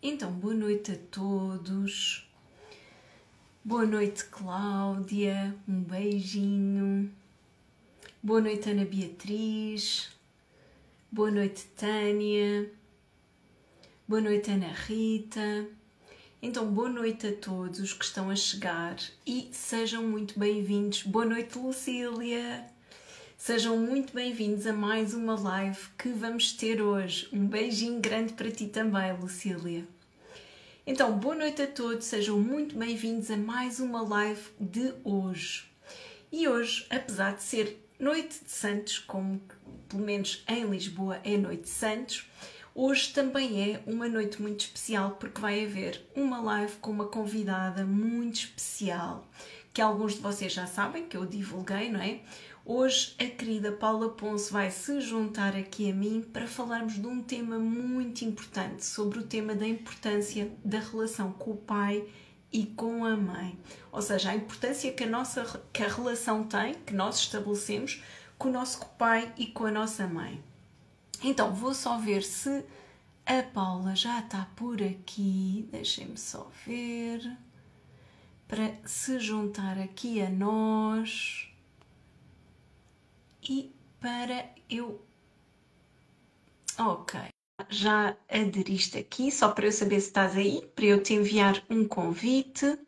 Então, boa noite a todos. Boa noite, Cláudia. Um beijinho. Boa noite, Ana Beatriz. Boa noite, Tânia. Boa noite, Ana Rita. Então, boa noite a todos os que estão a chegar e sejam muito bem-vindos. Boa noite, Lucília. Sejam muito bem-vindos a mais uma live que vamos ter hoje. Um beijinho grande para ti também, Lucília. Então, boa noite a todos, sejam muito bem-vindos a mais uma live de hoje. E hoje, apesar de ser Noite de Santos, como pelo menos em Lisboa é Noite de Santos, hoje também é uma noite muito especial porque vai haver uma live com uma convidada muito especial que alguns de vocês já sabem que eu divulguei, não é? Hoje a querida Paula Ponce vai se juntar aqui a mim para falarmos de um tema muito importante, sobre o tema da importância da relação com o pai e com a mãe. Ou seja, a importância que a nossa que a relação tem, que nós estabelecemos com o nosso pai e com a nossa mãe. Então, vou só ver se a Paula já está por aqui. Deixem-me só ver para se juntar aqui a nós e para eu. Ok, já aderiste aqui, só para eu saber se estás aí, para eu te enviar um convite.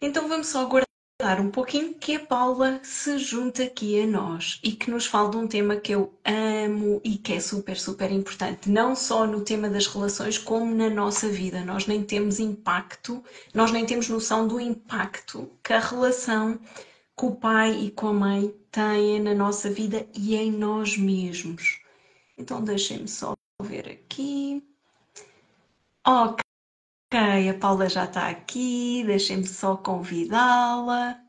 Então vamos só aguardar um pouquinho que a Paula se junte aqui a nós e que nos fale de um tema que eu amo e que é super, super importante, não só no tema das relações, como na nossa vida. Nós nem temos impacto, nós nem temos noção do impacto que a relação que o pai e com a mãe têm na nossa vida e em nós mesmos. Então deixem-me só ver aqui. Ok, a Paula já está aqui, deixem-me só convidá-la.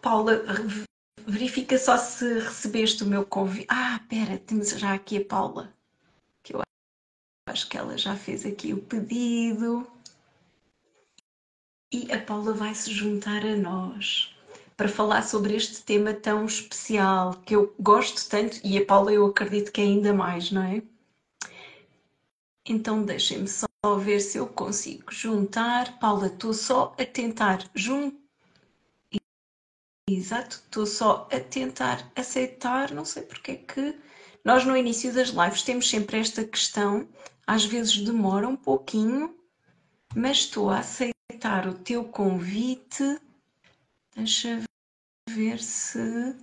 Paula, verifica só se recebeste o meu convite. Ah, espera, temos já aqui a Paula, que eu acho que ela já fez aqui o pedido. E a Paula vai se juntar a nós para falar sobre este tema tão especial que eu gosto tanto e a Paula eu acredito que é ainda mais, não é? Então deixem-me só ver se eu consigo juntar. Paula, estou só a tentar juntar. Exato, estou só a tentar aceitar, não sei porque é que nós no início das lives temos sempre esta questão, às vezes demora um pouquinho, mas estou a aceitar o teu convite. Deixa ver se.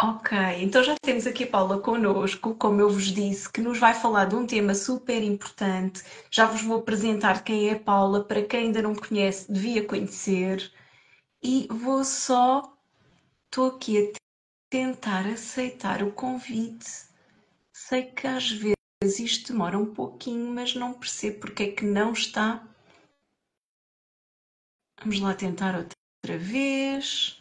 Ok, então já temos aqui a Paula connosco, como eu vos disse, que nos vai falar de um tema super importante. Já vos vou apresentar quem é a Paula, para quem ainda não conhece, devia conhecer. E vou só. Estou aqui a tentar aceitar o convite. Sei que às vezes isto demora um pouquinho, mas não percebo porque é que não está. Vamos lá tentar outra vez.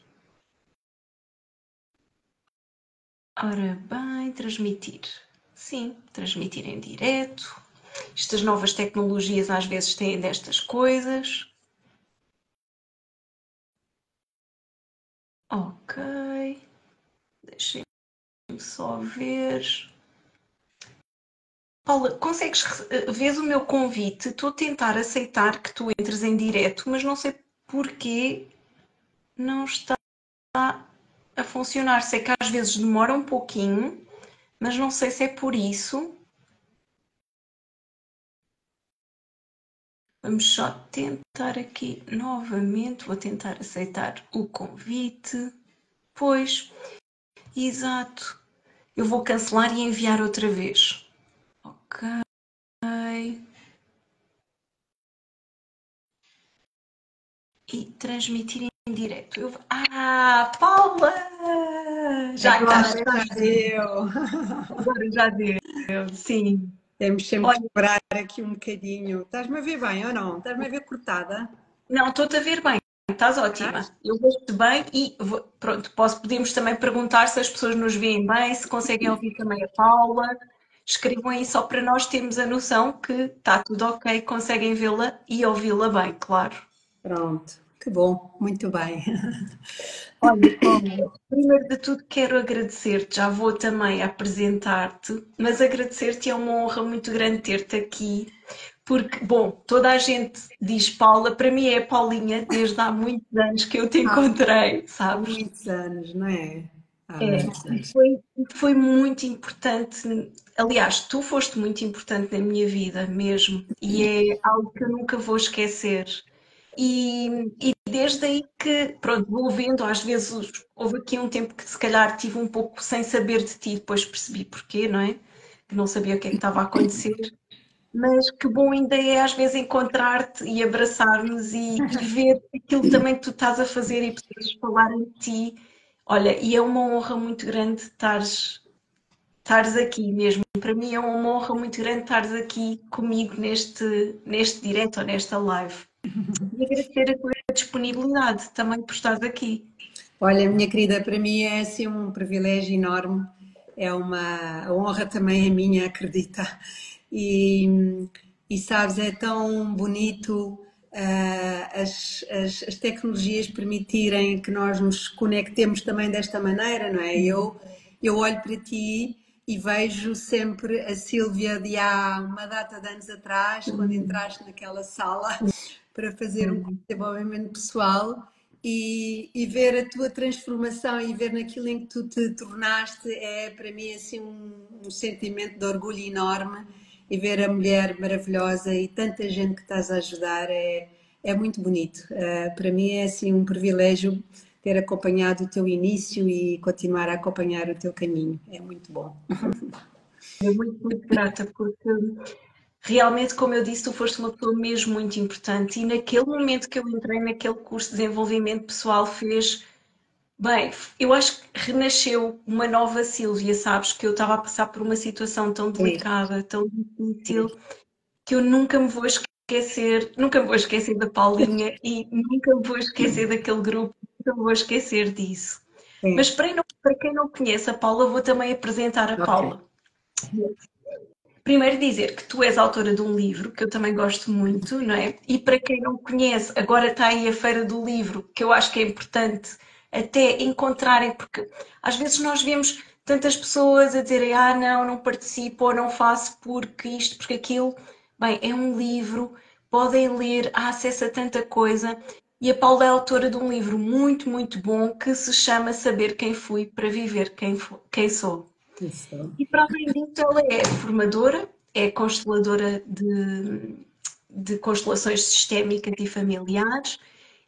Ora bem, transmitir. Sim, transmitir em direto. Estas novas tecnologias às vezes têm destas coisas. Ok. Deixem-me só ver. Paula, consegues ver o meu convite? Estou a tentar aceitar que tu entres em direto, mas não sei porquê não está a funcionar. Sei que às vezes demora um pouquinho, mas não sei se é por isso. Vamos só tentar aqui novamente. Vou tentar aceitar o convite. Pois, exato. Eu vou cancelar e enviar outra vez. Ok. E transmitir em direto. Eu... Ah, Paula! Já Agora já deu. Agora já deu, sim. Temos sempre Olha, que esperar aqui um bocadinho. Estás-me a ver bem ou não? Estás-me a ver cortada? Não, estou-te a ver bem. Estás ótima. Eu vejo-te bem e pronto, posso, podemos também perguntar se as pessoas nos veem bem, se conseguem ouvir também a Paula. Escrevam aí só para nós termos a noção que está tudo ok, conseguem vê-la e ouvi-la bem, claro. Pronto. Que bom, muito bem. Olha, primeiro de tudo quero agradecer-te, já vou também apresentar-te, mas agradecer-te é uma honra muito grande ter-te aqui, porque, bom, toda a gente diz Paula, para mim é Paulinha, desde há muitos anos que eu te encontrei, sabes? Há muitos anos, não é? Há É, anos. foi, foi muito importante. Aliás, tu foste muito importante na minha vida mesmo, e é algo que eu nunca vou esquecer. E, e desde aí que, pronto, vou vendo, às vezes houve aqui um tempo que se calhar tive um pouco sem saber de ti, depois percebi porquê, não é? Não sabia o que é que estava a acontecer. Mas que bom ainda é às vezes encontrar-te e abraçar-nos e, e ver aquilo também que tu estás a fazer e pessoas falarem de ti. Olha, e é uma honra muito grande estares, estares aqui mesmo. Para mim é uma honra muito grande estares aqui comigo neste, neste direto ou nesta live. E agradecer a tua disponibilidade também por estares aqui. Olha, minha querida, para mim é assim um privilégio enorme, é uma a honra também é minha, acredita. E, e sabes, é tão bonito ah, as, as, as tecnologias permitirem que nós nos conectemos também desta maneira, não é? Eu, eu olho para ti e vejo sempre a Sílvia de há uma data de anos atrás, quando entraste naquela sala para fazer um de desenvolvimento pessoal e, e ver a tua transformação e ver naquilo em que tu te tornaste é para mim assim um, um sentimento de orgulho enorme e ver a mulher maravilhosa e tanta gente que estás a ajudar é, é muito bonito. Uh, para mim é assim um privilégio ter acompanhado o teu início e continuar a acompanhar o teu caminho. É muito bom. Eu muito, muito grata porque realmente, como eu disse, tu foste uma pessoa mesmo muito importante e naquele momento que eu entrei naquele curso de desenvolvimento pessoal fez, bem, eu acho que renasceu uma nova Sílvia, sabes? Que eu estava a passar por uma situação tão Sim, delicada, tão difícil, que eu nunca me vou esquecer, nunca me vou esquecer da Paulinha e nunca me vou esquecer daquele grupo, nunca me vou esquecer disso. sim. Mas para, não- para quem não conhece a Paula, vou também apresentar a Ok. Paula. Primeiro dizer que tu és autora de um livro que eu também gosto muito, não é? E para quem não conhece, agora está aí a Feira do Livro, que eu acho que é importante até encontrarem, porque às vezes nós vemos tantas pessoas a dizerem ah, não, não participo ou não faço porque isto, porque aquilo. Bem, é um livro, podem ler, há acesso a tanta coisa. E a Paula é autora de um livro muito, muito bom que se chama Saber Quem Fui para Viver Quem, Fu- Quem Sou. E para além disso, ela é formadora, é consteladora de, de constelações sistémicas e familiares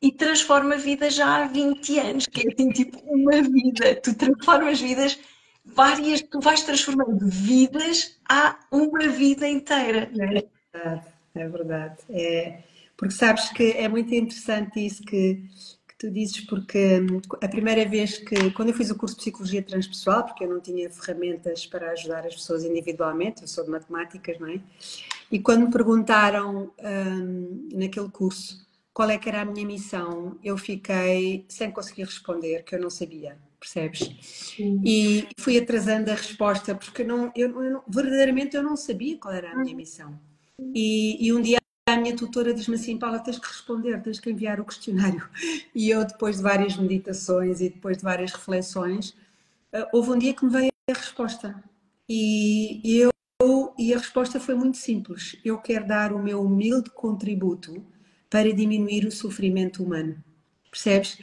e transforma vidas já há 20 anos, que é assim tipo uma vida. Tu transformas vidas, várias, tu vais transformando vidas há uma vida inteira, não é? verdade, é verdade. É, porque sabes que é muito interessante isso que tu dizes, porque hum, a primeira vez que, quando eu fiz o curso de Psicologia Transpessoal, porque eu não tinha ferramentas para ajudar as pessoas individualmente, eu sou de matemáticas, não é? E quando me perguntaram hum, naquele curso qual é que era a minha missão, eu fiquei sem conseguir responder, que eu não sabia, percebes? Sim. E fui atrasando a resposta, porque não, eu, eu verdadeiramente eu não sabia qual era a minha Uhum. missão. E, e um dia a minha tutora diz-me assim, Paula, tens que responder, tens que enviar o questionário. E eu, depois de várias meditações e depois de várias reflexões, eh, houve um dia que me veio a resposta. E, e eu, e a resposta foi muito simples. Eu quero dar o meu humilde contributo para diminuir o sofrimento humano. Percebes?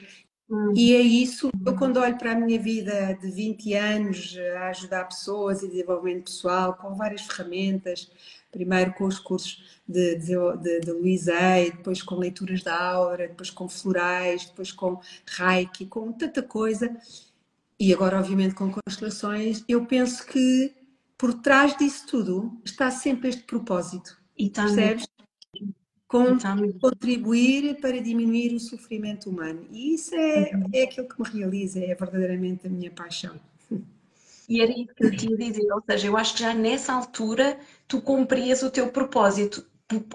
Hum, E é isso, eu quando olho para a minha vida de 20 anos a ajudar pessoas e desenvolvimento pessoal com várias ferramentas, primeiro com os cursos de, de, de, de depois com leituras da aura, depois com florais, depois com Reiki, com tanta coisa, e agora obviamente com constelações, eu penso que por trás disso tudo está sempre este propósito, e percebes? Com contribuir para diminuir o sofrimento humano. E isso é, Uhum. é aquilo que me realiza, é verdadeiramente a minha paixão. E era isso que eu te ia dizer, ou seja, eu acho que já nessa altura tu cumprias o teu propósito.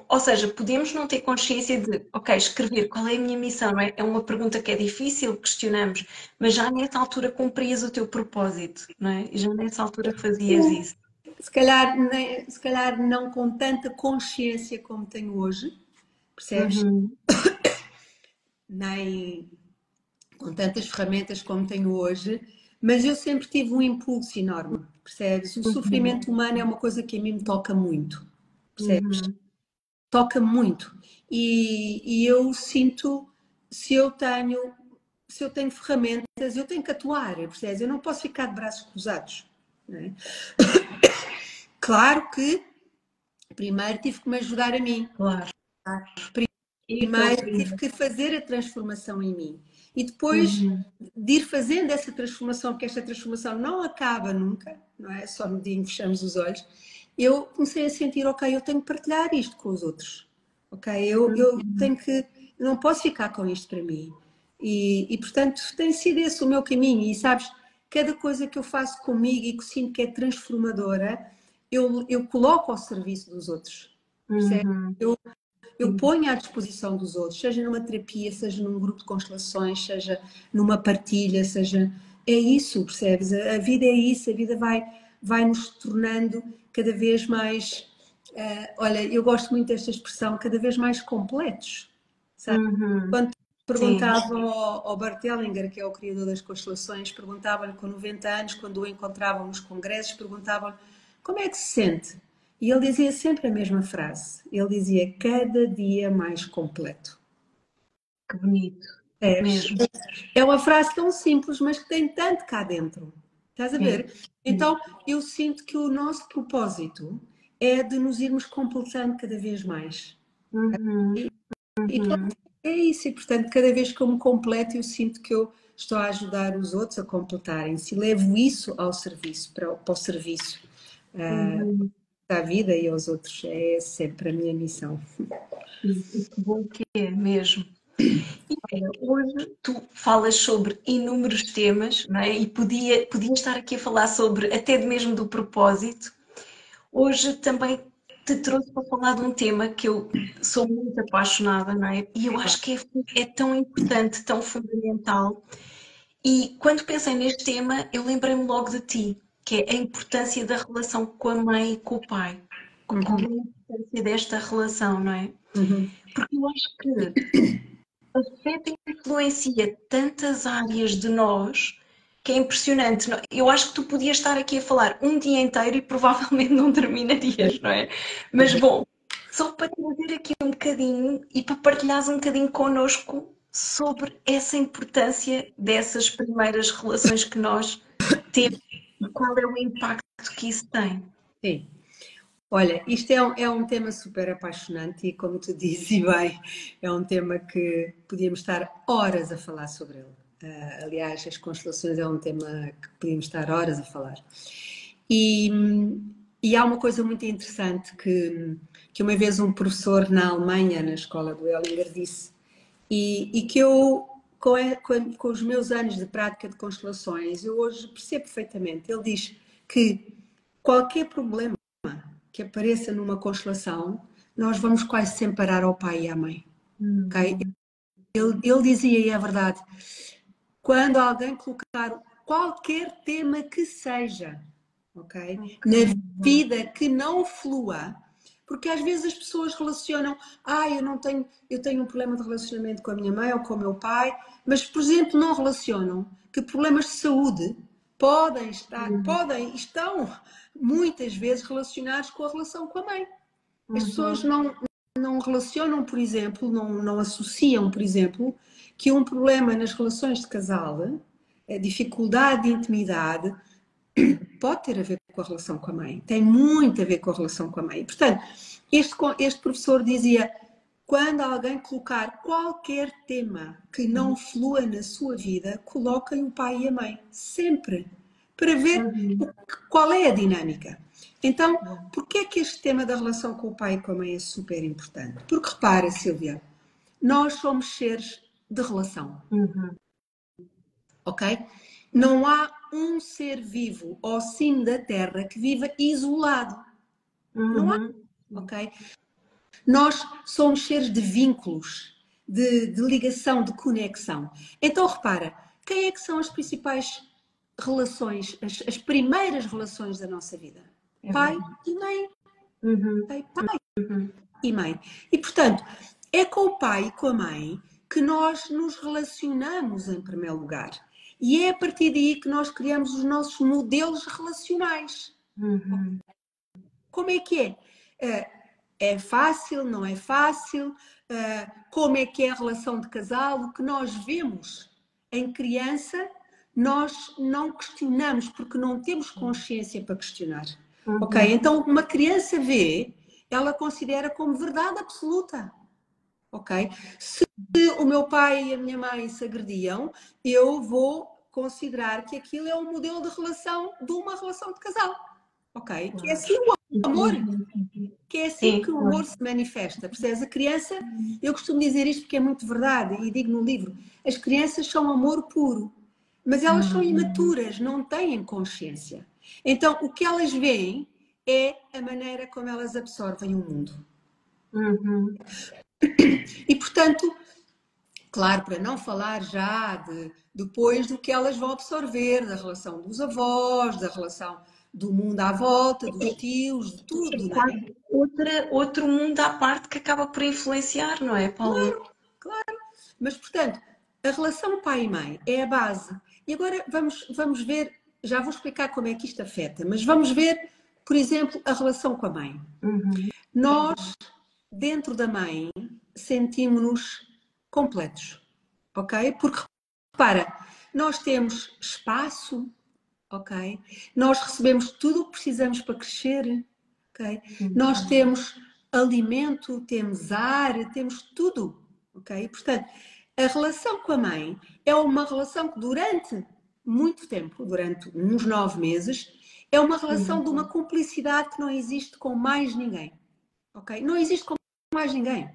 Ou seja, podemos não ter consciência de, ok, escrever qual é a minha missão, é? É uma pergunta que é difícil, questionamos, mas já nessa altura cumprias o teu propósito, não é? E já nessa altura fazias isso. Se calhar, nem- se calhar não com tanta consciência como tenho hoje, percebes? Uhum. nem com tantas ferramentas como tenho hoje, mas eu sempre tive um impulso enorme, percebes? O sofrimento humano é uma coisa que a mim me toca muito, percebes? Uhum. Toca muito. E, e eu sinto, se eu tenho se eu tenho ferramentas, eu tenho que atuar, percebes? Eu não posso ficar de braços cruzados. É? Claro que primeiro tive que me ajudar a mim. Claro. Primeiro tive que fazer a transformação em mim. E depois uhum. de ir fazendo essa transformação, porque esta transformação não acaba nunca, não é? Só no dia em que fechamos os olhos, eu comecei a sentir, ok, eu tenho que partilhar isto com os outros. Ok, eu, eu uhum. tenho que, não posso ficar com isto para mim. E, e, portanto tem sido esse o meu caminho. E sabes, cada coisa que eu faço comigo e que sinto que é transformadora, eu, eu coloco ao serviço dos outros. Uhum. Eu, eu ponho à disposição dos outros, seja numa terapia, seja num grupo de constelações, seja numa partilha, seja. É isso, percebes? A, vida é isso, a vida vai, vai nos tornando cada vez mais. Uh, olha, eu gosto muito desta expressão, cada vez mais completos. Sabe? Uhum. Quando perguntava ao, ao Bart Hellinger, que é o criador das constelações, perguntava-lhe com 90 anos, quando o encontravam nos congressos, perguntavam-lhe como é que se sente? E ele dizia sempre a mesma frase. Ele dizia cada dia mais completo. Que bonito. É, mesmo. é uma frase tão simples, mas que tem tanto cá dentro. Estás a ver? É. Então, eu sinto que o nosso propósito é de nos irmos completando cada vez mais. Uhum. E, uhum. é isso, e portanto, cada vez que eu me completo, eu sinto que eu estou a ajudar os outros a completarem-se. Levo isso ao serviço, para, para o serviço. Uhum. Uh, à vida e aos outros. É sempre a minha missão. Que bom que é mesmo. E, hoje tu falas sobre inúmeros temas, não é? E podia, podia estar aqui a falar sobre até mesmo do propósito. Hoje também te trouxe para falar de um tema que eu sou muito apaixonada, não é? E eu acho que é, é tão importante, tão fundamental. E quando pensei neste tema, eu lembrei-me logo de ti, que é a importância da relação com a mãe e com o pai. Uhum. Qual é a importância desta relação, não é? Uhum. Porque eu acho que afeta e influencia tantas áreas de nós que é impressionante. Eu acho que tu podias estar aqui a falar um dia inteiro e provavelmente não terminarias, não é? Mas bom, só para trazer aqui um bocadinho e para partilhares um bocadinho connosco sobre essa importância dessas primeiras relações que nós temos e qual é o impacto que isso tem? Sim. Olha, isto é um, é um tema super apaixonante e, como tu dizes bem, é um tema que podíamos estar horas a falar sobre ele. Uh, aliás, as constelações é um tema que podíamos estar horas a falar. E, e há uma coisa muito interessante que, que uma vez um professor na Alemanha, na escola do Ellinger, disse, e, e que eu com, com, com, os meus anos de prática de constelações, eu hoje percebo perfeitamente. Ele diz que qualquer problema que apareça numa constelação, nós vamos quase sempre parar ao pai e à mãe. Hum. Okay? Ele, ele dizia, e é verdade, quando alguém colocar qualquer tema que seja, ok? Na vida que não flua, porque às vezes as pessoas relacionam, ah, eu não tenho, eu tenho um problema de relacionamento com a minha mãe ou com o meu pai, mas, por exemplo, não relacionam que problemas de saúde podem estar, uhum. podem, estão muitas vezes relacionados com a relação com a mãe. As uhum. pessoas não, não relacionam, por exemplo, não, não associam, por exemplo, que um problema nas relações de casal, a dificuldade de intimidade, pode ter a ver com a relação com a mãe, tem muito a ver com a relação com a mãe. Portanto, este, este professor dizia: quando alguém colocar qualquer tema que não uhum. flua na sua vida, coloquem o pai e a mãe, sempre, para ver uhum. qual é a dinâmica. Então, uhum. por que é que este tema da relação com o pai e com a mãe é super importante? Porque repara, Silvia, nós somos seres de relação. Uhum. Ok? Não há um ser vivo ao cimo da Terra que viva isolado. Uhum. Não há. Uhum. Ok? Nós somos seres de vínculos, de, de, ligação, de conexão. Então, repara, quem é que são as principais relações, as, as primeiras relações da nossa vida? É pai e mãe. Uhum. Pai, pai uhum. e mãe. E, portanto, é com o pai e com a mãe que nós nos relacionamos em primeiro lugar. E é a partir daí que nós criamos os nossos modelos relacionais. Uhum. Como é que é? Eh, é fácil, não é fácil? Eh, como é que é a relação de casal? O que nós vemos em criança, nós não questionamos porque não temos consciência para questionar. Uhum. Ok? Então, uma criança vê, ela considera como verdade absoluta. Ok? Se o meu pai e a minha mãe se agrediam, eu vou considerar que aquilo é um modelo de relação de uma relação de casal. Ok? Que é assim o amor. Que é assim Sim, que o amor se manifesta. Percebes? A criança, eu costumo dizer isto porque é muito verdade e digo no livro: as crianças são amor puro, mas elas são imaturas, não têm consciência. Então, o que elas veem é a maneira como elas absorvem o mundo. Uhum. E, portanto, claro, para não falar já de depois do que elas vão absorver, da relação dos avós, da relação do mundo à volta, dos tios, de tudo, não é? Outra, outro mundo à parte que acaba por influenciar, não é, Paulo? Claro, mas portanto, a relação pai e mãe é a base. E agora vamos, vamos ver, já vou explicar como é que isto afeta, mas vamos ver, por exemplo, a relação com a mãe. Uhum. Nós, dentro da mãe, sentimos-nos completos, ok? Porque, repara, nós temos espaço, ok? Nós recebemos tudo o que precisamos para crescer, ok? Nós temos alimento, temos ar, temos tudo, ok? Portanto, a relação com a mãe é uma relação que durante muito tempo, durante uns nove meses, é uma relação de uma cumplicidade que não existe com mais ninguém, ok? Não existe com mais ninguém.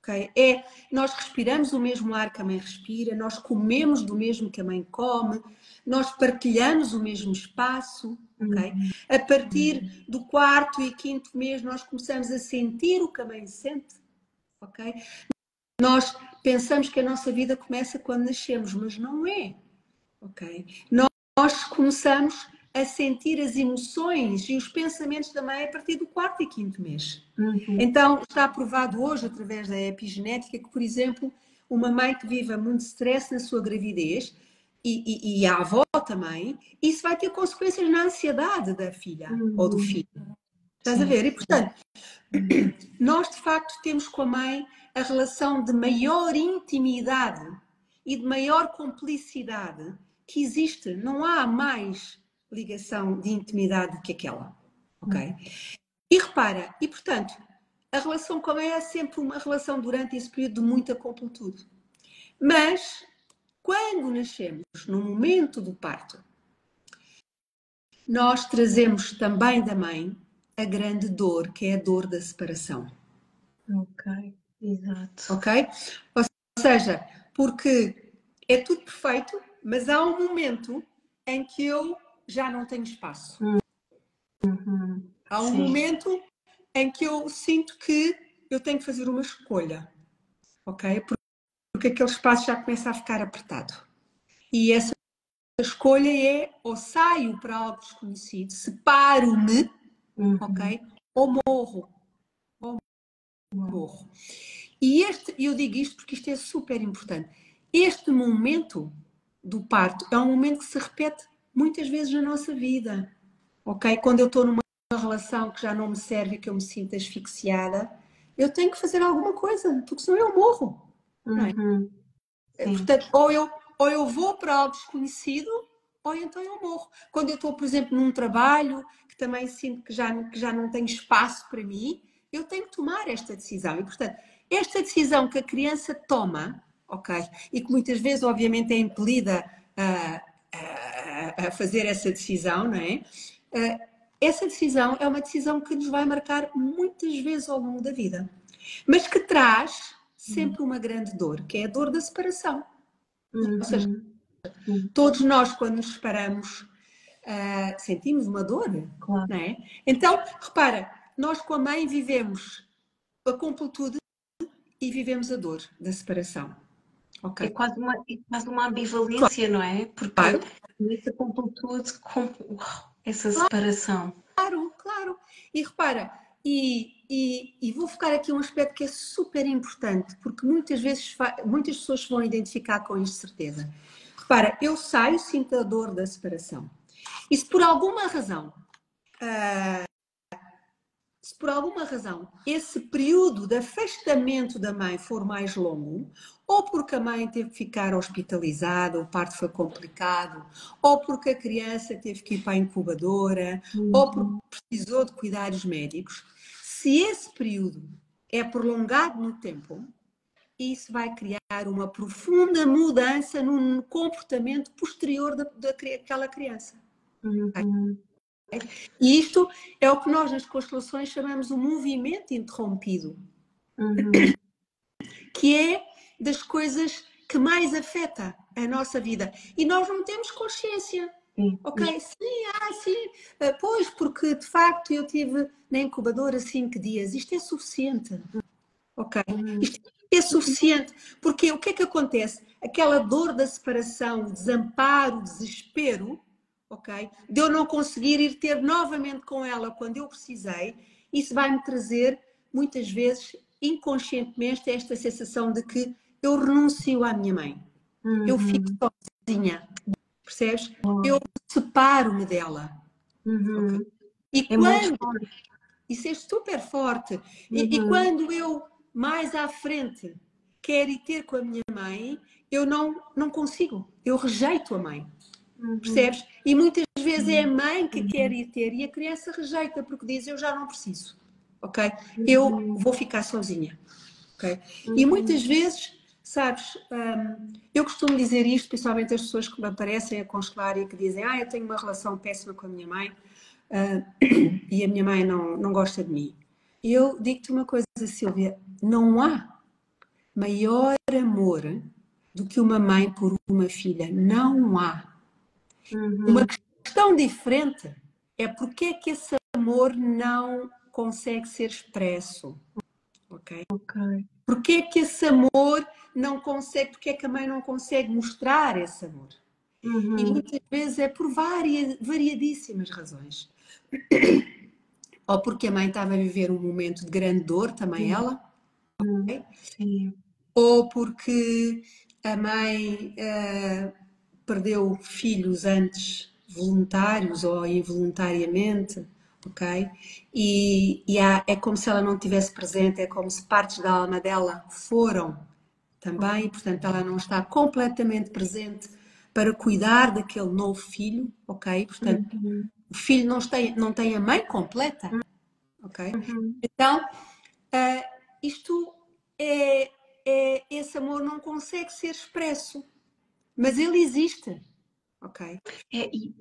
ok? É, nós respiramos o mesmo ar que a mãe respira, nós comemos do mesmo que a mãe come, nós partilhamos o mesmo espaço. ok? A partir do quarto e quinto mês, nós começamos a sentir o que a mãe sente. ok? Nós pensamos que a nossa vida começa quando nascemos, mas não é. ok? Nós começamos a sentir as emoções e os pensamentos da mãe a partir do quarto e quinto mês. Uhum. Então, está provado hoje, através da epigenética, que, por exemplo, uma mãe que viva muito stress na sua gravidez e, e, e a avó também, isso vai ter consequências na ansiedade da filha ou do filho. Estás a Sim. ver? E, portanto, nós de facto temos com a mãe a relação de maior intimidade e de maior cumplicidade que existe. Não há mais ligação de intimidade que aquela. Ok? E repara, e portanto, a relação com a mãe é sempre uma relação durante esse período de muita completude. Mas, quando nascemos, no momento do parto, nós trazemos também da mãe a grande dor, que é a dor da separação. Ok, exato. Ok? Ou seja, porque é tudo perfeito, mas há um momento em que eu já não tenho espaço. Uhum. Há um Sim. momento em que eu sinto que eu tenho que fazer uma escolha, ok? Por- Porque aquele espaço já começa a ficar apertado. E essa escolha é ou saio para algo desconhecido, separo-me, Uhum. ok? Ou morro. Ou morro. E este, eu digo isto porque isto é super importante. Este momento do parto é um momento que se repete muitas vezes na nossa vida, ok? Quando eu estou numa relação que já não me serve e que eu me sinto asfixiada, eu tenho que fazer alguma coisa, porque senão eu morro. não é? Uhum. Sim. Portanto, ou eu, ou eu vou para algo desconhecido, ou então eu morro. Quando eu estou, por exemplo, num trabalho que também sinto que já, que já não tenho espaço para mim, eu tenho que tomar esta decisão. E, portanto, esta decisão que a criança toma, ok, e que muitas vezes, obviamente, é impelida a, a- a fazer essa decisão, não é? Eh, Essa decisão é uma decisão que nos vai marcar muitas vezes ao longo da vida, mas que traz sempre uma grande dor, que é a dor da separação. Ou seja, Uhum. todos nós, quando nos separamos, ah, sentimos uma dor, Claro. não é? Então, repara, nós com a mãe vivemos a completude e vivemos a dor da separação. É Ok? quase uma, é quase uma ambivalência, não é? Porque Claro. essa completude, com uau, essa separação. Claro, claro. E repara, e, e, e, vou focar aqui um aspecto que é super importante, porque muitas vezes muitas pessoas se vão identificar com isso, certeza. Repara, eu saio, sinto a dor da separação. E se por alguma razão uh, se por alguma razão esse período de afastamento da mãe for mais longo, ou porque a mãe teve que ficar hospitalizada, o parto foi complicado, ou porque a criança teve que ir para a incubadora, uhum. ou porque precisou de cuidados médicos, se esse período é prolongado no tempo, isso vai criar uma profunda mudança no comportamento posterior da, daquela criança. Uhum. E isto é o que nós nas constelações chamamos o movimento interrompido, uhum. que é das coisas que mais afeta a nossa vida. E nós não temos consciência. Sim. Ok, sim, ah, sim. Ah, pois, porque de facto eu tive na incubadora cinco dias. Isto é suficiente. Ok? Uhum. Isto é suficiente. Porque o que é que acontece? Aquela dor da separação, o desamparo, o desespero, ok? De eu não conseguir ir ter novamente com ela quando eu precisei, isso vai-me trazer, muitas vezes, inconscientemente, esta sensação de que eu renuncio à minha mãe. Uhum. Eu fico sozinha, percebes? Uhum. Eu separo-me dela. Uhum. Okay? E é quando... Isso é super forte. E, e uhum. quando eu, mais à frente, quero ir ter com a minha mãe, eu não, não consigo. Eu rejeito a mãe. Uhum. Percebes? E muitas vezes é a uhum. mãe que uhum. quer ir ter e a criança rejeita porque diz eu já não preciso, ok? Eu uhum. vou ficar sozinha, ok? E muitas vezes, sabes, um, eu costumo dizer isto, principalmente as pessoas que me aparecem a constelar e que dizem ah, eu tenho uma relação péssima com a minha mãe uh, e a minha mãe não, não gosta de mim. Eu digo-te uma coisa, Silvia, não há maior amor do que uma mãe por uma filha. Não há. Uhum. Uma questão diferente é porque é que esse amor não consegue ser expresso. Ok? okay. Porque é que esse amor não consegue, porque é que a mãe não consegue mostrar esse amor? Uhum. E muitas vezes é por várias, variadíssimas razões. Ou porque a mãe estava a viver um momento de grande dor, também uhum. ela. Okay? Sim. Ou porque a mãe uh, perdeu filhos antes voluntários ou involuntariamente, ok? E, e há, é como se ela não tivesse presente, é como se partes da alma dela foram também, portanto ela não está completamente presente para cuidar daquele novo filho, ok? Portanto, uhum. o filho não tem, não tem a mãe completa, ok? Uhum. Então, uh, isto é, é, esse amor não consegue ser expresso, mas ele existe. Ok. É, e,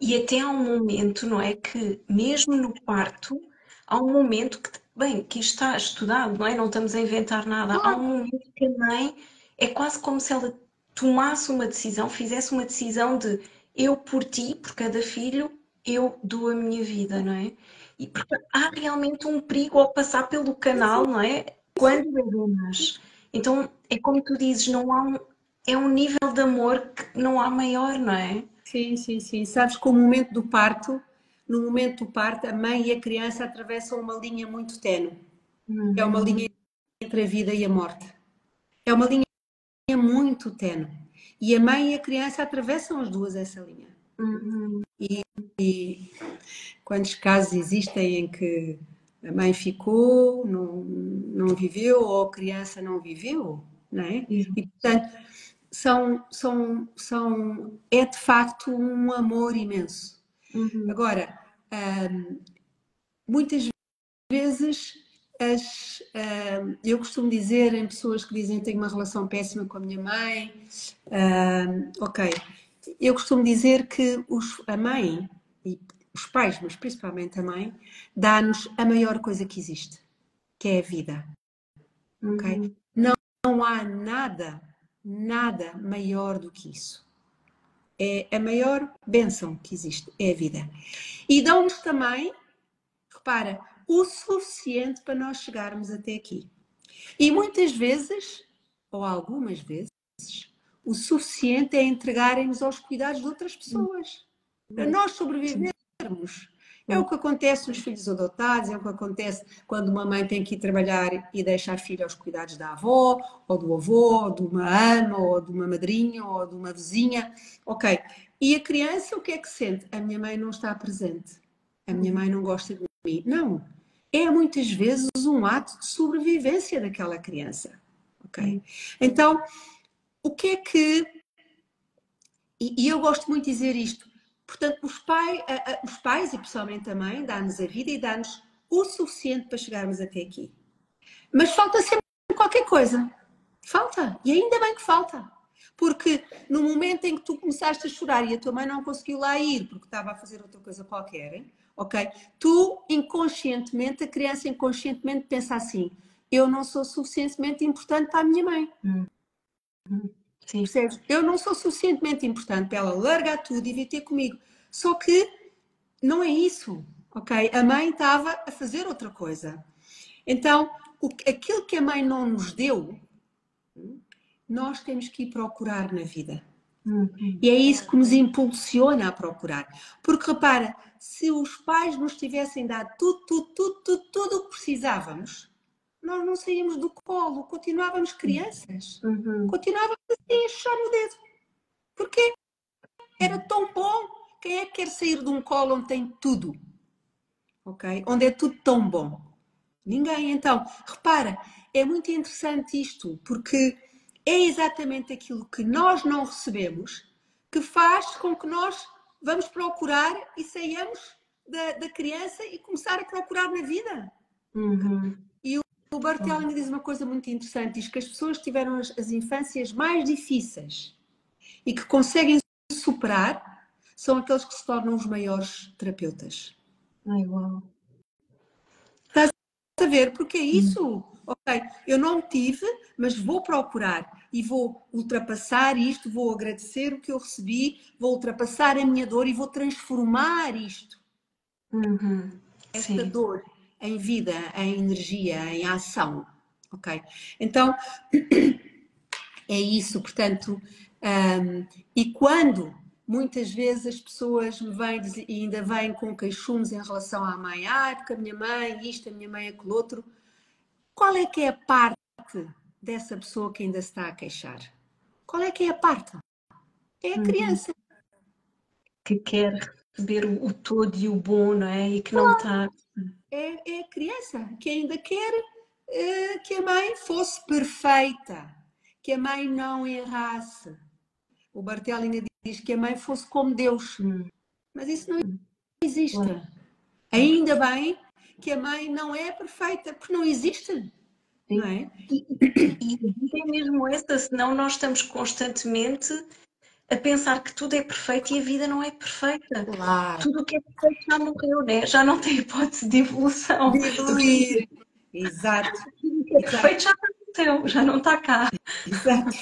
e, até há um momento, não é? Que mesmo no parto, há um momento que, bem, que está estudado, não é? Não estamos a inventar nada. Há um momento que a mãe é quase como se ela tomasse uma decisão, fizesse uma decisão de eu por ti, por cada filho, eu dou a minha vida, não é? E porque há realmente um perigo ao passar pelo canal, não é? Quando o bebê nasce. Então, é como tu dizes, não há um, é um nível de amor que não há maior, não é? Sim, sim, sim. Sabes que o momento do parto, no momento do parto, a mãe e a criança atravessam uma linha muito tenue. Uhum. É uma linha entre a vida e a morte. É uma linha muito tenue. E a mãe e a criança atravessam as duas essa linha. Uhum. E, e quantos casos existem em que a mãe ficou, não, não viveu, ou a criança não viveu, não é? Uhum. E portanto são, são, são, é de facto um amor imenso. Uhum. Agora, um, muitas vezes as, um, eu costumo dizer em pessoas que dizem que tenho uma relação péssima com a minha mãe, um, ok, eu costumo dizer que os, a mãe e os pais, mas principalmente a mãe, dá-nos a maior coisa que existe, que é a vida. Ok? Uhum. Não, não há nada nada maior do que isso. É a maior benção que existe, é a vida. E dão-nos também, repara, o suficiente para nós chegarmos até aqui. E muitas vezes, ou algumas vezes, o suficiente é entregarem-nos aos cuidados de outras pessoas. Para nós sobrevivermos É o que acontece nos filhos adotados, é o que acontece quando uma mãe tem que ir trabalhar e deixa a filha aos cuidados da avó, ou do avô, ou de uma ama, ou de uma madrinha, ou de uma vizinha. Ok. E a criança o que é que sente? A minha mãe não está presente. A minha mãe não gosta de mim. Não. É muitas vezes um ato de sobrevivência daquela criança. Ok? Então, o que é que. E eu gosto muito de dizer isto Portanto, os, pai, os pais e pessoalmente a mãe dá-nos a vida e dá-nos o suficiente para chegarmos até aqui. Mas falta sempre qualquer coisa. Falta. E ainda bem que falta. Porque no momento em que tu começaste a chorar e a tua mãe não conseguiu lá ir porque estava a fazer outra coisa qualquer, hein? ok? Tu inconscientemente, a criança inconscientemente pensa assim: eu não sou suficientemente importante para a minha mãe. Hum. Hum. Sim. Percebes? Eu não sou suficientemente importante para ela largar tudo e vir ter comigo. Só que não é isso, ok? A mãe estava a fazer outra coisa. Então, o, aquilo que a mãe não nos deu, nós temos que ir procurar na vida. Uhum. E é isso que nos impulsiona a procurar. Porque repara, se os pais nos tivessem dado tudo, tudo, tudo, tudo, tudo o que precisávamos, nós não saímos do colo, continuávamos crianças. Uhum. Continuávamos assim a chuchar no dedo. Porquê? Era tão bom. Quem é que quer sair de um colo onde tem tudo? Ok? Onde é tudo tão bom? Ninguém. Então, repara, é muito interessante isto, porque é exatamente aquilo que nós não recebemos que faz com que nós vamos procurar e saiamos da, da criança e começar a procurar na vida. Uhum. O Barthelin diz uma coisa muito interessante, diz que as pessoas que tiveram as, as infâncias mais difíceis e que conseguem superar são aqueles que se tornam os maiores terapeutas. Ai, uau. Estás a ver? Porque é isso. Hum. Ok, eu não tive, mas vou procurar e vou ultrapassar isto, vou agradecer o que eu recebi, vou ultrapassar a minha dor e vou transformar isto. Uhum. Esta Sim. dor em vida, em energia, em ação. Ok? Então, é isso, portanto, um, e quando muitas vezes as pessoas me vêm e ainda vêm com queixumes em relação à mãe, ah, porque a minha mãe, isto, a minha mãe, aquilo outro, qual é que é a parte dessa pessoa que ainda se está a queixar? Qual é que é a parte? É a uhum. criança. Que quer receber o todo e o bom, não é? E que não está é, é a criança que ainda quer uh, que a mãe fosse perfeita, que a mãe não errasse. O Barthelina diz que a mãe fosse como Deus, mas isso não existe. Ainda bem que a mãe não é perfeita, porque não existe. Não é? E, e, é mesmo essa, senão nós estamos constantemente a pensar que tudo é perfeito e a vida não é perfeita. Claro. Tudo o que é perfeito já morreu, né? já não tem hipótese de evolução. De evoluir. Exato. Tudo que é perfeito já aconteceu, já não está cá. Exato.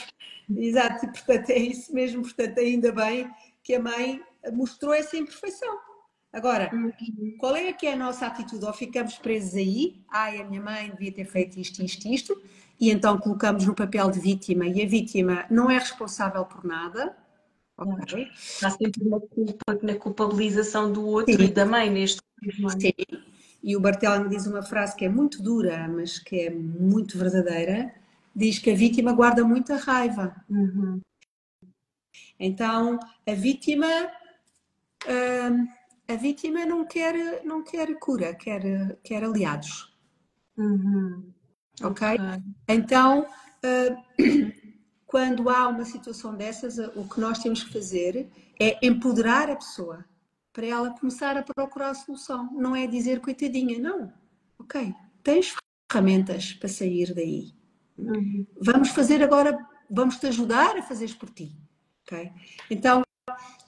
Exato, e portanto é isso mesmo, portanto ainda bem que a mãe mostrou essa imperfeição. Agora, uhum. qual é que é a nossa atitude? Ou ficamos presos aí, ai, a minha mãe devia ter feito isto, isto, isto, e então colocamos no papel de vítima, e a vítima não é responsável por nada, Okay. Há sempre uma culpa na culpabilização do outro Sim. e da mãe neste momento. Sim. E o Barthelme diz uma frase que é muito dura, mas que é muito verdadeira. Diz que a vítima guarda muita raiva. Uhum. Então, a vítima, hum, a vítima não quer, não quer cura, quer, quer aliados. Uhum. Okay? ok? Então, uh, quando há uma situação dessas, o que nós temos que fazer é empoderar a pessoa para ela começar a procurar a solução. Não é dizer coitadinha, não. Ok, tens ferramentas para sair daí. Uhum. Vamos fazer agora, vamos te ajudar a fazer por ti. Ok? Então,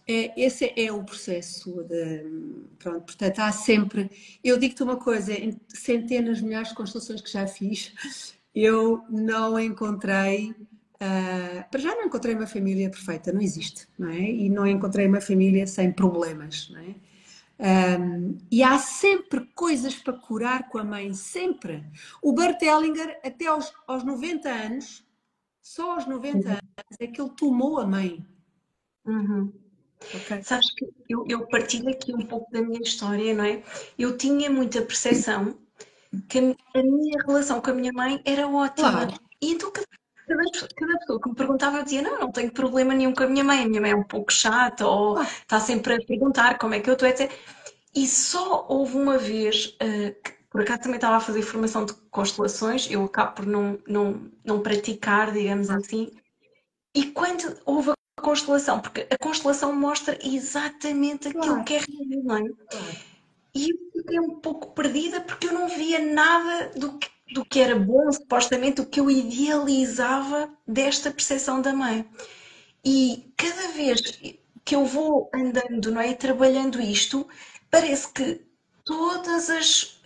é, esse é o processo de. Pronto, portanto, há sempre. Eu digo-te uma coisa: em centenas, milhares de constelações que já fiz, eu não encontrei Uh, para já não encontrei uma família perfeita, não existe, não é? E não encontrei uma família sem problemas, não é? Um, e há sempre coisas para curar com a mãe, sempre. O Bert Hellinger, até aos, aos 90 anos, só aos 90 uhum. anos, é que ele tomou a mãe. Uhum. Ok. Sabes que eu, eu partilho aqui um pouco da minha história, não é? Eu tinha muita percepção que a, mi- a minha relação com a minha mãe era ótima. Claro. E então cada, cada, pessoa que me perguntava, eu dizia, não, não tenho problema nenhum com a minha mãe. A minha mãe é um pouco chata ou está sempre a perguntar como é que eu estou, etc. E só houve uma vez, eh, que por acaso também estava a fazer formação de constelações, eu acabo por não, não, não praticar, digamos assim, e quando houve a constelação, porque a constelação mostra exatamente aquilo Claro. que é real, não é? Claro. E eu fiquei um pouco perdida porque eu não via nada do que, do que era bom, supostamente, o que eu idealizava desta percepção da mãe. E cada vez que eu vou andando, não é, trabalhando isto, parece que todas as,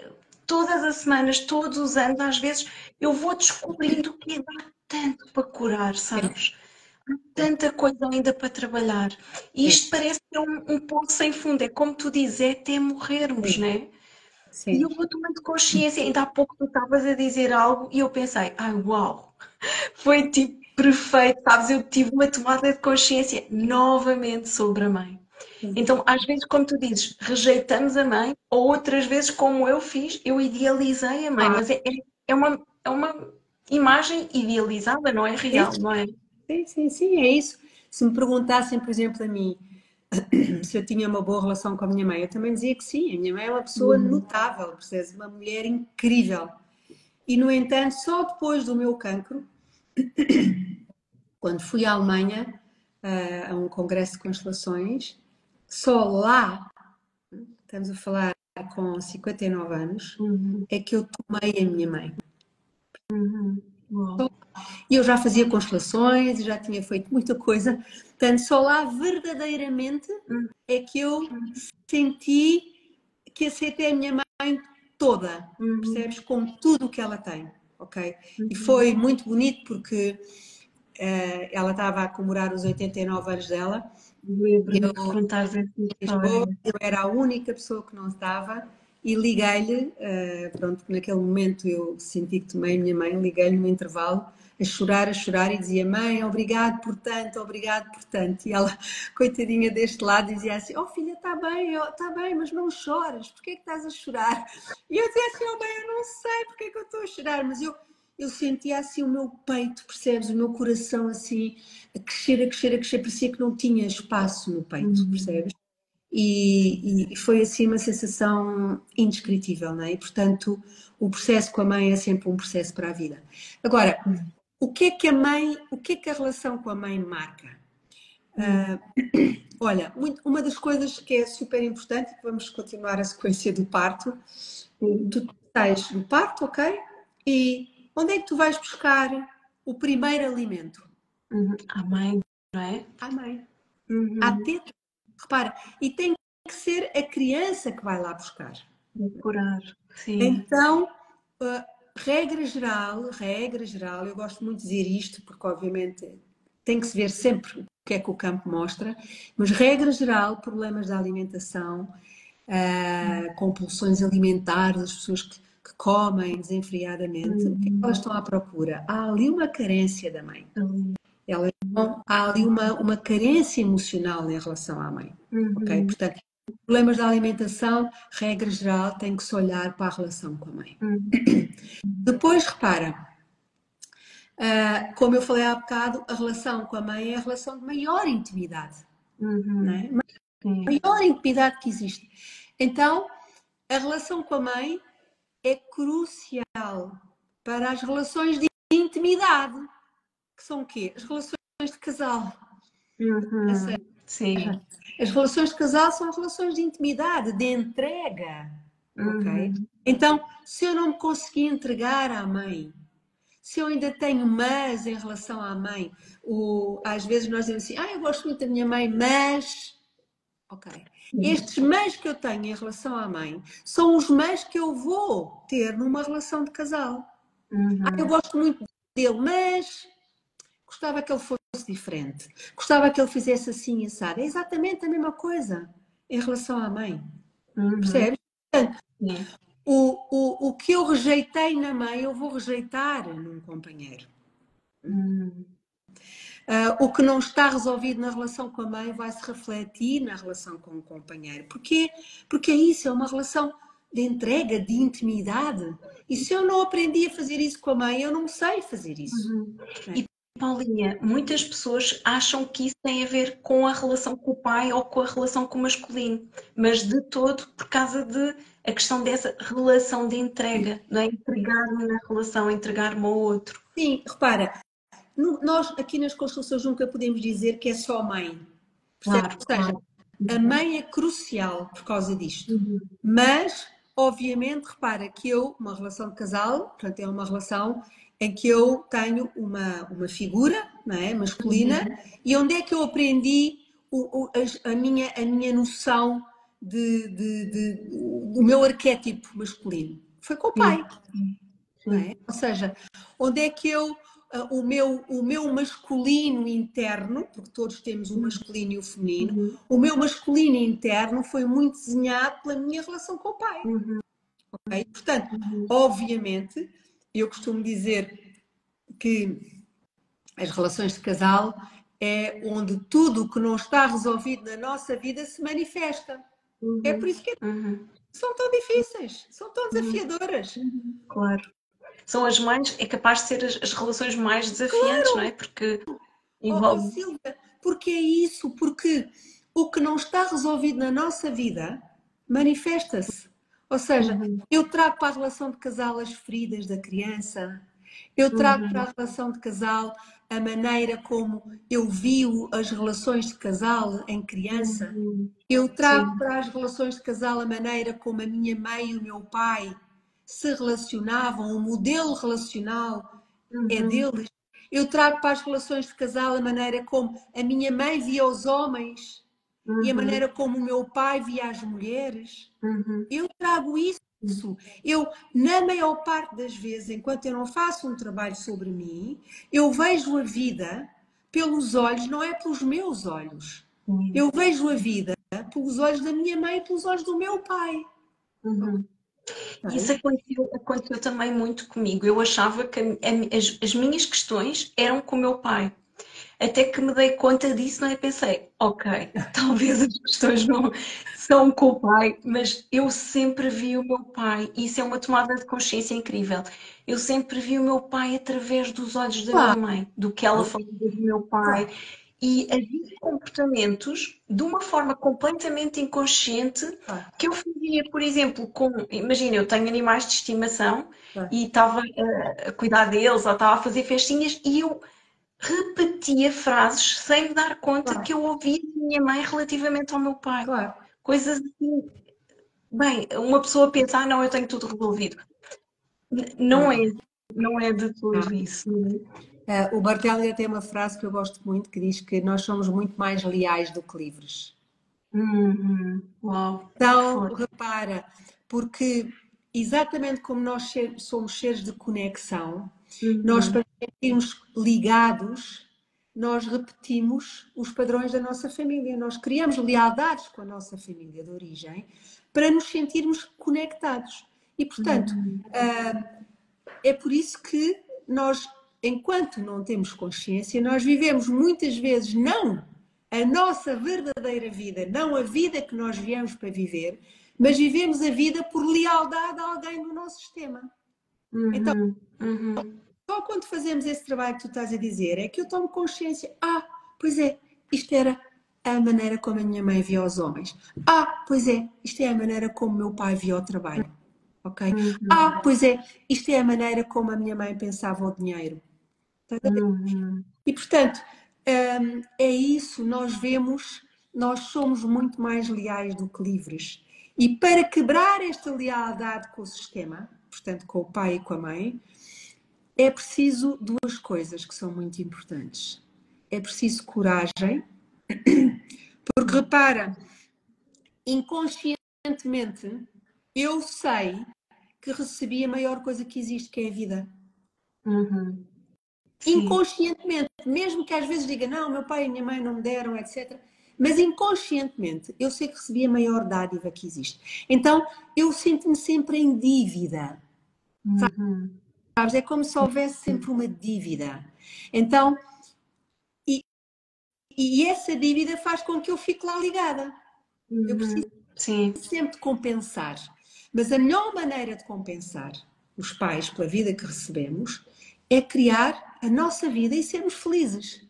todas as semanas, todos os anos, às vezes, eu vou descobrindo que dá tanto para curar, sabes? Há tanta coisa ainda para trabalhar. E isto parece que é um, um poço sem fundo. É como tu dizes, é até morrermos, não é? E Sim. eu vou tomando consciência. Ainda há pouco tu estavas a dizer algo e eu pensei, ai, uau, foi tipo perfeito, sabes? Eu tive uma tomada de consciência novamente sobre a mãe. Então, às vezes, como tu dizes, rejeitamos a mãe, ou outras vezes, como eu fiz, eu idealizei a mãe, Ah. mas é, é, é uma, é uma imagem idealizada, não é real, não é? Sim, sim, sim, é isso. Se me perguntassem, por exemplo, a mim, se eu tinha uma boa relação com a minha mãe, eu também dizia que sim. A minha mãe é uma pessoa notável, percebes? Uma mulher incrível. E, no entanto, só depois do meu cancro, quando fui à Alemanha ah, a um congresso de constelações, só lá, estamos a falar com 59 anos, Uhum, é que eu tomei a minha mãe. uhum. Uau. E eu já fazia constelações e já tinha feito muita coisa. Portanto, só lá verdadeiramente é que eu senti que aceitei a minha mãe toda, Uhum. percebes? Com tudo o que ela tem, ok? E foi muito bonito porque eh, ela estava a comemorar os 89 anos dela. Eu- eu era a única pessoa que não estava e liguei-lhe, eh, pronto, naquele momento eu senti que tomei a minha mãe, liguei-lhe no intervalo a chorar, a chorar e dizia mãe, obrigado por tanto, obrigado por tanto. E ela, coitadinha deste lado, dizia assim, oh filha, está bem, está bem, mas não choras, porquê é que estás a chorar? E eu dizia assim, oh mãe, eu não sei porque é que eu estou a chorar, mas eu, eu sentia assim o meu peito, percebes? O meu coração assim, a crescer, a crescer, a crescer, parecia que não tinha espaço no peito, percebes? E, e foi assim uma sensação indescritível, não é? E, portanto, o processo com a mãe é sempre um processo para a vida. Agora, o que é que a mãe, o que é que a relação com a mãe marca? Ah, olha, muito- uma das coisas que é super importante, vamos continuar a sequência do parto, tu sais do parto, ok? E onde é que tu vais buscar o primeiro alimento? Uhum. A mãe, não é? À mãe, Uhum. à teta. Repara, e tem que ser a criança que vai lá buscar. Curar. Sim. Então, uh, regra geral, regra geral, eu gosto muito de dizer isto, porque obviamente tem que se ver sempre o que é que o campo mostra, mas regra geral, problemas da alimentação, uh, compulsões alimentares, as pessoas que, que comem desenfreadamente, o que é que elas estão à procura? Há ali uma carência da mãe. Elas não, há ali uma, uma carência emocional em relação à mãe. Uhum. Ok? Portanto, problemas da alimentação, regra geral, tem que se olhar para a relação com a mãe. Uhum. Depois, repara, ah, como eu falei há bocado, a relação com a mãe é a relação de maior intimidade. Uhum. É? Maior intimidade que existe. Então, a relação com a mãe é crucial para as relações de intimidade, que são o quê? As relações de casal. Uhum. A sério. Sim. As relações de casal são relações de intimidade, de entrega. Ok? Uhum. Então, se eu não me conseguir entregar à mãe, se eu ainda tenho mas em relação à mãe, o, às vezes nós dizemos assim, ah, eu gosto muito da minha mãe, mas. Ok. Estes mas que eu tenho em relação à mãe são os mas que eu vou ter numa relação de casal. Uhum. Ah, eu gosto muito dele, mas gostava que ele fosse diferente. Gostava que ele fizesse assim, assado. É exatamente a mesma coisa em relação à mãe. Uhum. Percebes? Portanto, o, o, o que eu rejeitei na mãe, eu vou rejeitar num companheiro. Uhum. Uh, o que não está resolvido na relação com a mãe vai se refletir na relação com o companheiro. Porquê? Porque é isso, é uma relação de entrega, de intimidade. E se eu não aprendi a fazer isso com a mãe, eu não sei fazer isso. Uhum. E Paulinha, muitas pessoas acham que isso tem a ver com a relação com o pai ou com a relação com o masculino, mas de todo por causa de a questão dessa relação de entrega, não é? Entregar-me na relação, entregar-me ao outro. Sim, repara, nós aqui nas construções nunca podemos dizer que é só mãe. Claro, Ou seja, claro. a mãe é crucial por causa disto. Uhum. Mas, obviamente, repara que eu, uma relação de casal, portanto, é uma relação em que eu tenho uma, uma figura não é, masculina uhum. e onde é que eu aprendi o, o, a, a, minha, a minha noção de, de, de, do meu arquétipo masculino? Foi com o pai. Uhum. É? Ou seja, onde é que eu o meu, o meu masculino interno, porque todos temos um masculino e o feminino, uhum. o meu masculino interno foi muito desenhado pela minha relação com o pai. Uhum. Okay? Portanto, uhum. obviamente, eu costumo dizer que as relações de casal é onde tudo o que não está resolvido na nossa vida se manifesta. É por isso que uhum. são tão difíceis, são tão uhum. desafiadoras. Claro são as mães, é capaz de ser as, as relações mais desafiantes, claro. não é? Porque envolve. Oh, Silvia, porque é isso, porque o que não está resolvido na nossa vida manifesta-se. Ou seja, uhum. eu trago para a relação de casal as feridas da criança, eu trago uhum. para a relação de casal a maneira como eu vi as relações de casal em criança, uhum. eu trago Sim. para as relações de casal a maneira como a minha mãe e o meu pai se relacionavam, o modelo relacional é uhum. é deles. Eu trago para as relações de casal a maneira como a minha mãe via os homens uhum. e a uhum. maneira como o meu pai via as mulheres. Uhum. Eu trago isso. Eu, na maior parte das vezes, enquanto eu não faço um trabalho sobre mim, eu vejo a vida pelos olhos, não é pelos meus olhos. Uhum. Eu vejo a vida pelos olhos da minha mãe e pelos olhos do meu pai. Uhum. Isso aconteceu, aconteceu, também muito comigo. Eu achava que as, as, minhas questões eram com o meu pai. Até que me dei conta disso, não é? Pensei, ok, talvez as questões não são com o pai, mas eu sempre vi o meu pai, e isso é uma tomada de consciência incrível. Eu sempre vi o meu pai através dos olhos da minha mãe, do que ela falou do meu pai. E havia comportamentos de uma forma completamente inconsciente que eu fazia, por exemplo, com, imagina, eu tenho animais de estimação e estava a, a cuidar deles ou estava a fazer festinhas e eu repetia frases sem me dar conta claro. que eu ouvia da minha mãe relativamente ao meu pai. Claro. Coisas assim. Bem, uma pessoa pensa, ah, não, eu tenho tudo resolvido. Não é, não é de tudo isso. Não é? Uh, o Barthelga tem uma frase que eu gosto muito que diz que nós somos muito mais leais do que livres. Uhum. Uau. Então, repara, porque exatamente como nós somos seres de conexão, uhum. nós para sermos ligados, nós repetimos os padrões da nossa família, nós criamos lealdades com a nossa família de origem para nos sentirmos conectados. E, portanto, uhum. uh, é por isso que nós enquanto não temos consciência, nós vivemos muitas vezes não a nossa verdadeira vida, não a vida que nós viemos para viver, mas vivemos a vida por lealdade a alguém do nosso sistema. Uhum, então, uhum. só quando fazemos esse trabalho que tu estás a dizer é que eu tomo consciência. Ah, pois é, isto era a maneira como a minha mãe via os homens. Ah, pois é, isto é a maneira como o meu pai via o trabalho. Ok? Uhum. Ah, pois é, isto é a maneira como a minha mãe pensava o dinheiro. Uhum. E portanto, hum, é isso, nós vemos, nós somos muito mais leais do que livres. E para quebrar esta lealdade com o sistema, portanto, com o pai e com a mãe, é preciso duas coisas que são muito importantes. É preciso coragem, porque repara, inconscientemente eu sei que recebi a maior coisa que existe, que é a vida. Uhum. Inconscientemente, mesmo que às vezes diga, não, meu pai e minha mãe não me deram, etc. Mas inconscientemente eu sei que recebi a maior dádiva que existe. Então eu sinto-me sempre em dívida. Uhum. Sabes? É como se houvesse sempre uma dívida. Então, e e essa dívida faz com que eu fique lá ligada. Uhum. Eu preciso Sim. sempre de compensar. Mas a melhor maneira de compensar os pais pela vida que recebemos é criar a nossa vida e sermos felizes.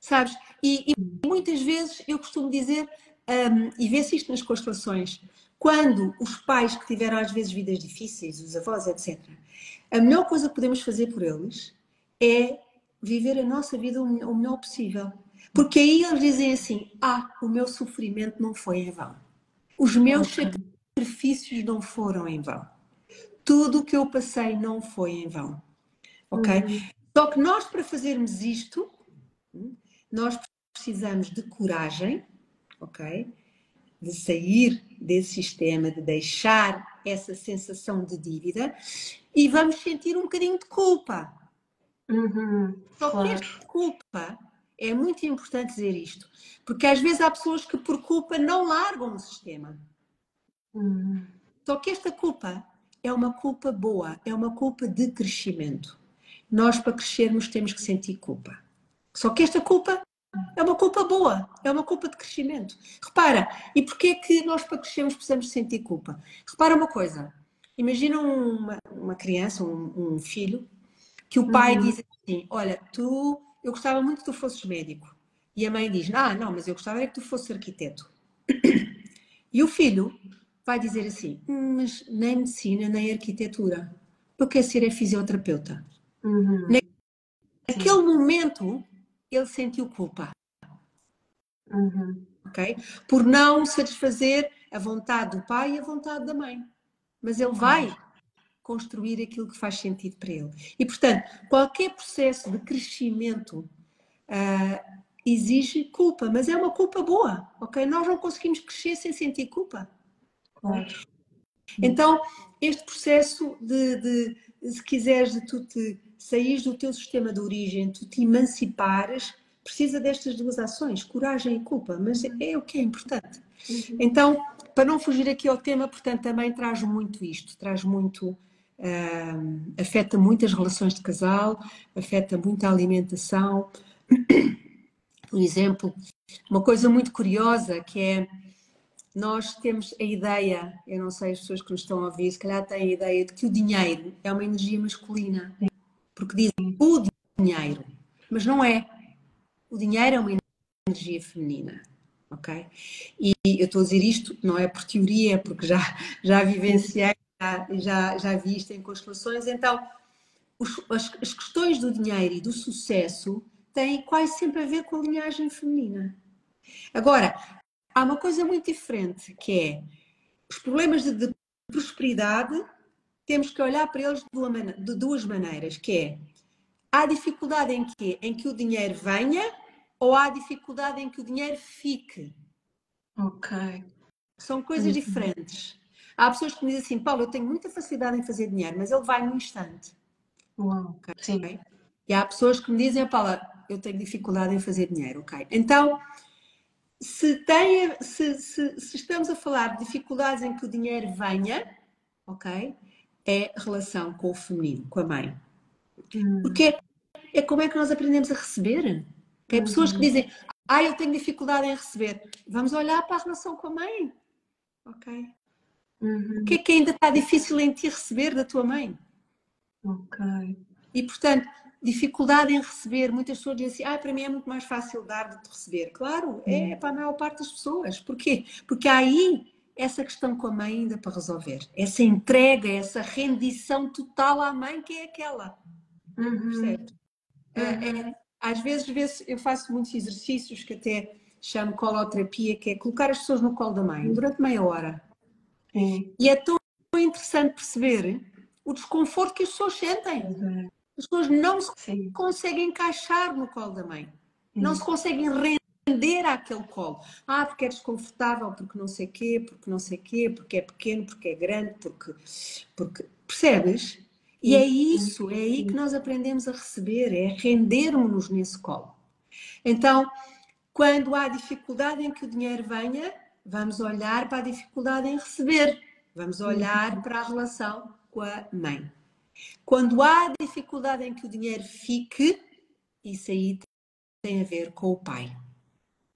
Sabes? E, e muitas vezes eu costumo dizer, um, e vê-se isto nas constelações, quando os pais que tiveram às vezes vidas difíceis, os avós, etc., a melhor coisa que podemos fazer por eles é viver a nossa vida o melhor possível. Porque aí eles dizem assim: Ah, o meu sofrimento não foi em vão. Os meus sacrifícios não foram em vão. Tudo o que eu passei não foi em vão. Ok? Uhum. Só que nós, para fazermos isto, nós precisamos de coragem, ok? De sair desse sistema, de deixar essa sensação de dívida e vamos sentir um bocadinho de culpa. Uhum, Só que claro. esta culpa é muito importante dizer isto, porque às vezes há pessoas que por culpa não largam o sistema. Uhum. Só que esta culpa é uma culpa boa, é uma culpa de crescimento. Nós, para crescermos, temos que sentir culpa. Só que esta culpa é uma culpa boa, é uma culpa de crescimento. Repara, e porquê é que nós, para crescermos, precisamos sentir culpa? Repara uma coisa: imagina uma, uma criança, um, um filho, que o pai uhum. diz assim: Olha, tu eu gostava muito que tu fosses médico. E a mãe diz: Ah, não, mas eu gostava era que tu fosses arquiteto. E o filho vai dizer assim: hum, Mas nem medicina, nem arquitetura. Eu quero ser é fisioterapeuta. Uhum. Naquele momento, ele sentiu culpa. Uhum. Ok? Por não satisfazer a vontade do pai e a vontade da mãe. Mas ele vai construir aquilo que faz sentido para ele. E, portanto, qualquer processo de crescimento uh, exige culpa, mas é uma culpa boa, ok? Nós não conseguimos crescer sem sentir culpa. Claro. Então, este processo de, de, se quiseres, de tu te saís do teu sistema de origem, tu te emancipares, precisa destas duas ações, coragem e culpa, mas é o que é importante. Uhum. Então, para não fugir aqui ao tema, portanto, também traz muito isto, traz muito Uh, afeta muito as relações de casal, afeta muito a alimentação. Por exemplo, uma coisa muito curiosa que é nós temos a ideia, eu não sei as pessoas que nos estão a ouvir, se calhar têm a ideia de que o dinheiro é uma energia masculina, porque dizem o dinheiro, mas não é. O dinheiro é uma energia feminina, ok? E eu estou a dizer isto não é por teoria, é porque já, já vivenciei já, já, já vi isto em constelações. Então, os, as, as questões do dinheiro e do sucesso têm quase sempre a ver com a linhagem feminina. Agora, há uma coisa muito diferente, que é os problemas de, de prosperidade, temos que olhar para eles de, duas maneiras, que é, há dificuldade em que, em que o dinheiro venha ou há dificuldade em que o dinheiro fique? Ok. São coisas diferentes. Há pessoas que me dizem assim, Paulo, eu tenho muita facilidade em fazer dinheiro, mas ele vai num instante. Uau, okay? Sim. E há pessoas que me dizem, Paula, eu tenho dificuldade em fazer dinheiro, ok? Então, se, tem, se, se, se, estamos a falar de dificuldades em que o dinheiro venha, ok? É relação com o feminino, com a mãe. Hum. Porque é, é, como é que nós aprendemos a receber. Okay? Hum. Pessoas que dizem, ah, eu tenho dificuldade em receber. Vamos olhar para a relação com a mãe, ok? Uhum. O que é que ainda está difícil em ti receber da tua mãe? Ok. E portanto, dificuldade em receber, muitas pessoas dizem assim, ah, para mim é muito mais fácil dar do que receber. Claro, é uhum. para a maior parte das pessoas. Porquê? Porque há aí essa questão com a mãe ainda para resolver. Essa entrega, essa rendição total à mãe que é aquela. Uhum. Percebe? É, uhum. É, às vezes, eu faço muitos exercícios que até chamo coloterapia, que é colocar as pessoas no colo da mãe durante meia hora. Sim. E é tão interessante perceber o desconforto que as pessoas sentem. Uhum. As pessoas não se Sim. conseguem encaixar no colo da mãe. Uhum. Não se conseguem render àquele colo. Ah, porque é desconfortável, porque não sei quê, porque não sei quê, porque é pequeno, porque é grande, porque... porque... Percebes? E é isso, é aí que nós aprendemos a receber, é rendermos-nos nesse colo. Então, quando há dificuldade em que o dinheiro venha, vamos olhar para a dificuldade em receber, vamos olhar uhum. para a relação com a mãe. Quando há dificuldade em que o dinheiro fique, isso aí tem a ver com o pai.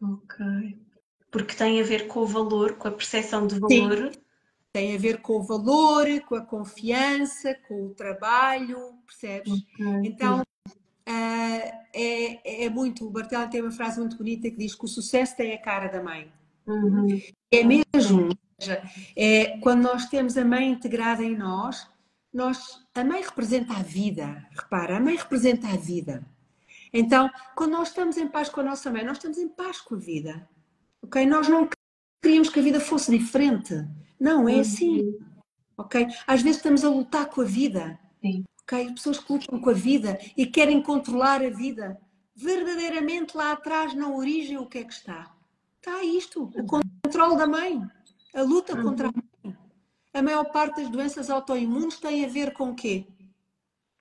Ok. Porque tem a ver com o valor, com a percepção de valor. Sim. Tem a ver com o valor, com a confiança, com o trabalho, percebes? Okay. Então, uh, é, é muito. O Bartela tem uma frase muito bonita que diz que o sucesso tem a cara da mãe. Uhum. É mesmo. É, quando nós temos a mãe integrada em nós, nós, a mãe representa a vida. Repara, a mãe representa a vida. Então, quando nós estamos em paz com a nossa mãe, nós estamos em paz com a vida. Ok? Nós não queríamos que a vida fosse diferente. Não, é uhum. assim. Ok? Às vezes estamos a lutar com a vida. Sim. Ok? Pessoas que lutam com a vida e querem controlar a vida. Verdadeiramente lá atrás, na origem, o que é que está? Está isto, o uhum. controle da mãe, a luta uhum. contra a mãe. A maior parte das doenças autoimunes tem a ver com o quê?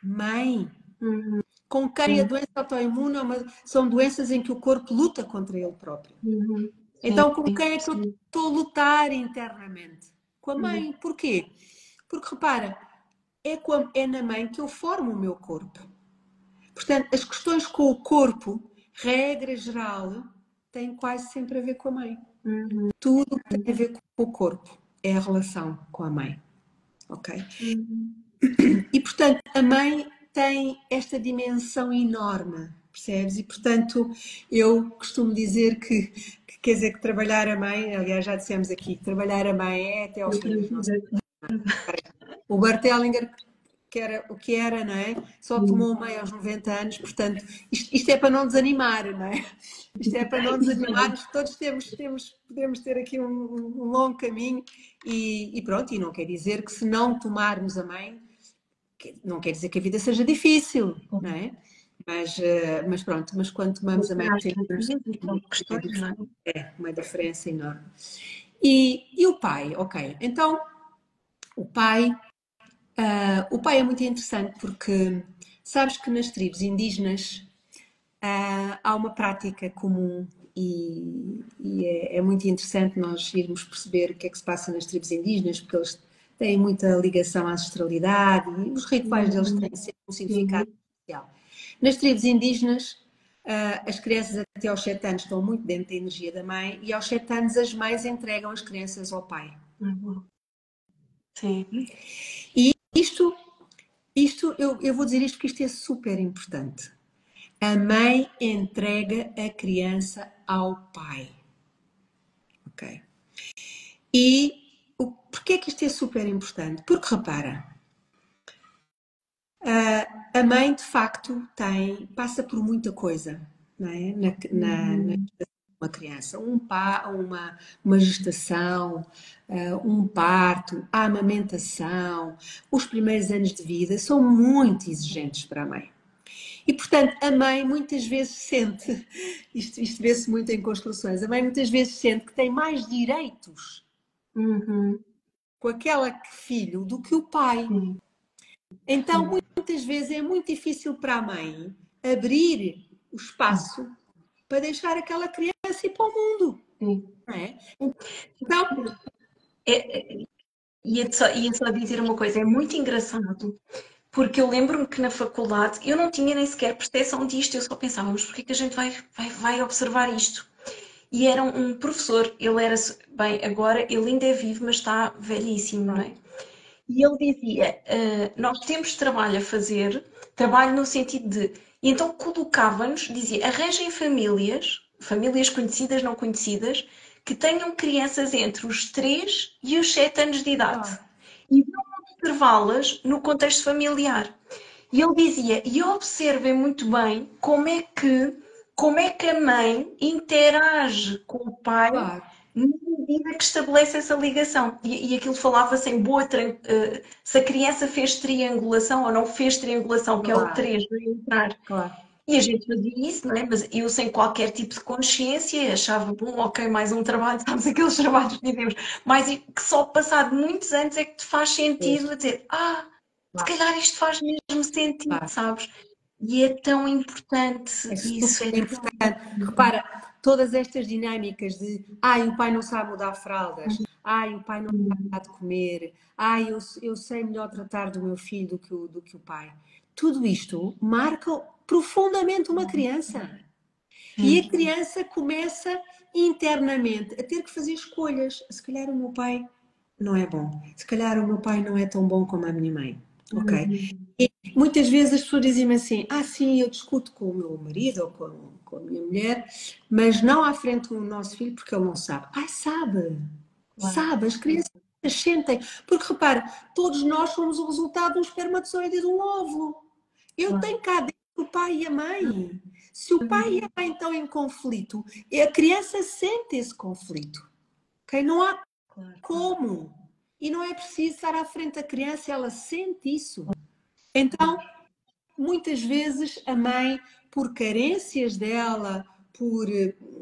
Mãe. Uhum. Com quem a doença autoimune é são doenças em que o corpo luta contra ele próprio. Uhum. Então, com quem é que eu estou a lutar internamente? Com a mãe. Uhum. Porquê? Porque repara, é, a, é na mãe que eu formo o meu corpo. Portanto, as questões com o corpo, regra geral, têm quase sempre a ver com a mãe. Uhum. Tudo que tem a ver com o corpo é a relação com a mãe. Ok? Uhum. E portanto, a mãe tem esta dimensão enorme, percebes? E portanto, eu costumo dizer que, que quer dizer que trabalhar a mãe, aliás, já dissemos aqui, trabalhar a mãe é até ao fim O Bart Hellinger, que era o que era, não é? Só tomou mãe aos 90 anos, portanto, isto, isto, é para não desanimar, não é? Isto é para não desanimar, todos temos, temos, podemos ter aqui um, um longo caminho e, e, pronto, e não quer dizer que se não tomarmos a mãe, não quer dizer que a vida seja difícil, não é? Mas, uh, mas pronto, mas quando tomamos a médica, é uma diferença enorme. E, e o pai, ok, então o pai, uh, o pai é muito interessante porque sabes que nas tribos indígenas uh, há uma prática comum e, e é, é, muito interessante nós irmos perceber o que é que se passa nas tribos indígenas, porque eles têm muita ligação à ancestralidade e os rituais deles têm sempre um significado especial. Nas tribos indígenas, ah, as crianças até aos 7 anos estão muito dentro da energia da mãe e aos 7 anos as mães entregam as crianças ao pai. Uhum. Sim. E isto, isto eu, eu vou dizer isto porque isto é super importante. A mãe entrega a criança ao pai. Ok? E o, porquê é que isto é super importante? Porque repara, a mãe de facto tem, passa por muita coisa não é? na, na, na uhum. uma criança, um pá, uma, uma gestação, uh, um parto, a amamentação, os primeiros anos de vida são muito exigentes para a mãe. E, portanto, a mãe muitas vezes sente, isto, isto vê-se muito em construções, a mãe muitas vezes sente que tem mais direitos uhum com aquela filho do que o pai. Sim. Então, muitas vezes é muito difícil para a mãe abrir o espaço para deixar aquela criança ir para o mundo. Sim. É? Então, é, é, ia, só, ia só dizer uma coisa, é muito engraçado, porque eu lembro-me que na faculdade eu não tinha nem sequer percepção disto, eu só pensava, mas porquê que a gente vai, vai, vai observar isto? E era um professor, ele era, bem, agora ele ainda é vivo, mas está velhíssimo, não é? E ele dizia: uh, Nós temos trabalho a fazer, trabalho no sentido de. E então colocava-nos, dizia: arranjem famílias, famílias conhecidas, não conhecidas, que tenham crianças entre os 3 e os 7 anos de idade. Ah. E vão observá-las no contexto familiar. E ele dizia: E observem muito bem como é que como é que a mãe interage com o pai claro. na medida que estabelece essa ligação. E, e aquilo falava-se em boa. Uh, se a criança fez triangulação ou não fez triangulação, que claro. é o 3, vai entrar. Claro. E a gente fazia isso, não é? Mas eu sem qualquer tipo de consciência achava, bom, ok, mais um trabalho, sabes, aqueles trabalhos que dizemos, mas que só passado muitos anos é que te faz sentido a dizer, ah, se calhar isto faz mesmo sentido, sabes? E é tão importante é isso. É importante. Repara, todas estas dinâmicas de ai, o pai não sabe mudar fraldas, ai, o pai não sabe de comer, ai, eu, eu sei melhor tratar do meu filho do que o, do que o pai. Tudo isto marca profundamente uma criança. E a criança começa internamente a ter que fazer escolhas. Se calhar o meu pai não é bom. Se calhar o meu pai não é tão bom como a minha mãe. Ok? Uhum. E muitas vezes as pessoas dizem-me assim: ah, sim, eu discuto com o meu marido ou com, com a minha mulher, mas não à frente do nosso filho porque ele não sabe. Ai, sabe! Claro. Sabe, as crianças sentem. Porque repara, todos nós somos o resultado de um espermatozoide e de um óvulo. Eu claro. tenho cá dentro o pai e a mãe. Se o pai e a mãe estão em conflito, a criança sente esse conflito. Okay? Não há como. E não é preciso estar à frente da criança, ela sente isso. Então, muitas vezes a mãe, por carências dela, por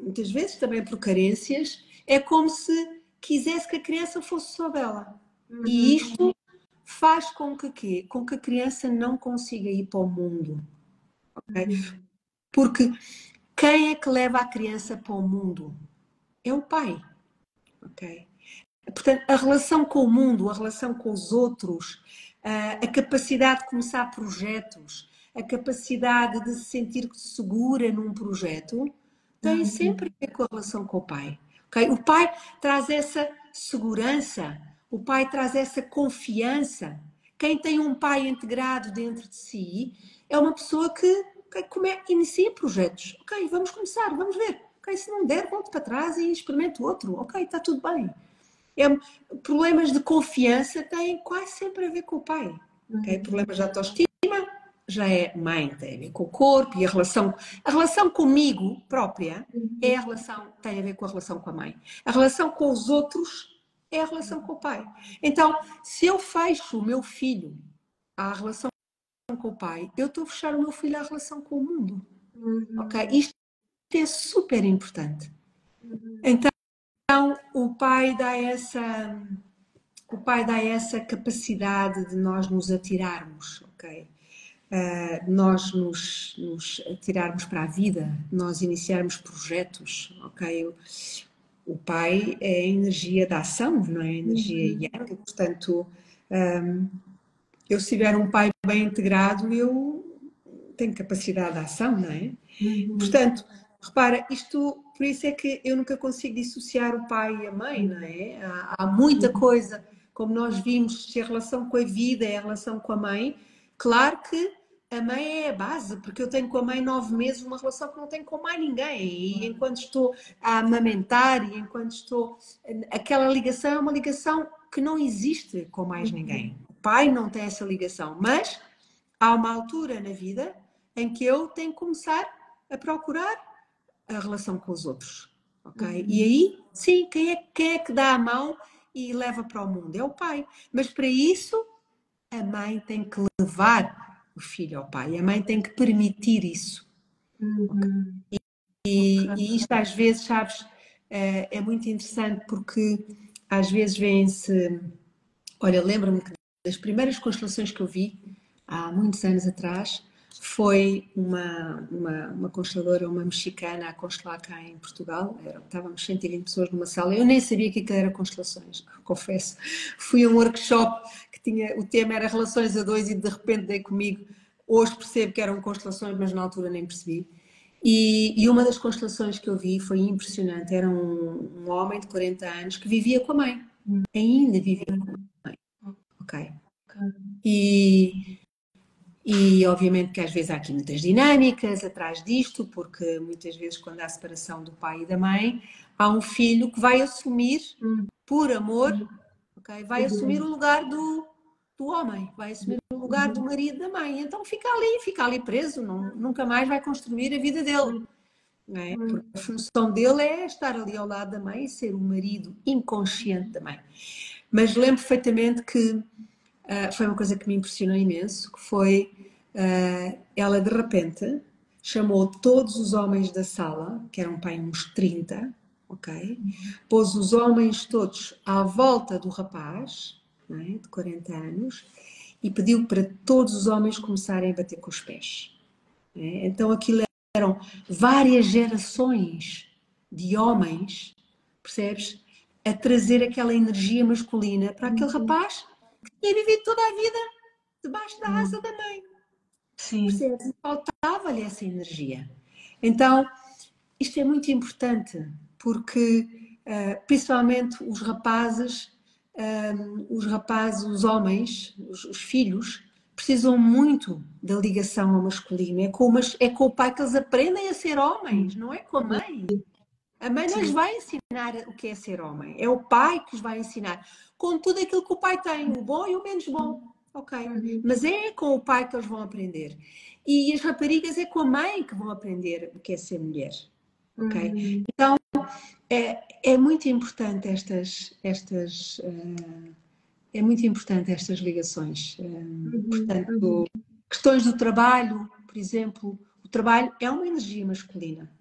muitas vezes também por carências, é como se quisesse que a criança fosse só dela. Uhum. E isto faz com que quê? Com que a criança não consiga ir para o mundo. Okay? Uhum. Porque quem é que leva a criança para o mundo? É o pai. Ok? Portanto, a relação com o mundo, a relação com os outros, a capacidade de começar projetos, a capacidade de se sentir segura num projeto, tem uhum. sempre a ver com a relação com o pai. Okay? O pai traz essa segurança, o pai traz essa confiança. Quem tem um pai integrado dentro de si é uma pessoa que okay, inicia projetos. Ok, vamos começar, vamos ver. Ok, se não der, volte para trás e experimente outro. Ok, está tudo bem. É, problemas de confiança têm quase sempre a ver com o pai. Okay? Uhum. Problemas de autoestima já é mãe, tem a ver com o corpo e a relação. A relação comigo própria é a relação, tem a ver com a relação com a mãe. A relação com os outros é a relação com o pai. Então, se eu fecho o meu filho à relação com o pai, eu estou a fechar o meu filho à relação com o mundo. Uhum. Ok? Isto é super importante. Uhum. Então, o pai dá essa o pai dá essa capacidade de nós nos atirarmos, ok? Uh, nós nos, nos atirarmos para a vida, nós iniciarmos projetos, ok? O, o pai é a energia da ação, não é a energia uhum. yang, portanto, um, eu se tiver um pai bem integrado, eu tenho capacidade de ação, não é? Uhum. Portanto, repara, isto, por isso é que eu nunca consigo dissociar o pai e a mãe, não é? Há, há muita uhum. coisa, como nós vimos, se a relação com a vida é a relação com a mãe, claro que a mãe é a base, porque eu tenho com a mãe nove meses uma relação que não tenho com mais ninguém. E enquanto estou a amamentar e enquanto estou. Aquela ligação é uma ligação que não existe com mais uhum. ninguém pai não tem essa ligação, mas há uma altura na vida em que eu tenho que começar a procurar a relação com os outros, ok? Uhum. E aí, sim, quem é, quem é que dá a mão e leva para o mundo? É o pai. Mas para isso, a mãe tem que levar o filho ao pai, a mãe tem que permitir isso. Uhum. Okay? E, e, isto às vezes, sabes, é, é muito interessante porque às vezes vêm-se. Olha, lembro-me que das primeiras constelações que eu vi há muitos anos atrás foi uma, uma, uma consteladora, uma mexicana a constelar cá em Portugal. Era, estávamos 120 pessoas numa sala. Eu nem sabia que aquilo era constelações, confesso. Fui a um workshop que tinha, o tema era relações a dois e de repente dei comigo. Hoje percebo que eram constelações, mas na altura nem percebi. E, e uma das constelações que eu vi foi impressionante. Era um, um homem de 40 anos que vivia com a mãe. Ainda vivia com a mãe ok? E, e obviamente que às vezes há aqui muitas dinâmicas atrás disto, porque muitas vezes quando há separação do pai e da mãe, há um filho que vai assumir, hum. por amor, okay, vai uhum. assumir o lugar do, do homem, vai assumir o lugar do marido da mãe. Então fica ali, fica ali preso, não, nunca mais vai construir a vida dele. É? Hum. Porque a função dele é estar ali ao lado da mãe e ser o marido inconsciente da mãe. Mas lembro perfeitamente que uh, foi uma coisa que me impressionou imenso, que foi uh, ela de repente chamou todos os homens da sala, que eram pai uns 30, ok? Pôs os homens todos à volta do rapaz, é? de 40 anos, e pediu para todos os homens começarem a bater com os pés. É? Então aquilo eram várias gerações de homens, percebes? a trazer aquela energia masculina para aquele uhum. rapaz que tinha vivido toda a vida debaixo da asa da mãe. Sim. Faltava-lhe essa energia. Então, isto é muito importante, porque uh, principalmente os rapazes, um, os rapazes, os homens, os, os, filhos, precisam muito da ligação ao masculino. É com, é com o pai que eles aprendem a ser homens, não é com a mãe. A mãe não lhes vai ensinar o que é ser homem, é o pai que os vai ensinar, com tudo aquilo que o pai tem, o bom e o menos bom. Ok? Uhum. Mas é com o pai que eles vão aprender. E as raparigas é com a mãe que vão aprender o que é ser mulher. Ok? Uhum. Então, é, é muito importante estas, estas uh, é muito importante estas ligações. Uh, uhum. Portanto, uhum. questões do trabalho, por exemplo, o trabalho é uma energia masculina.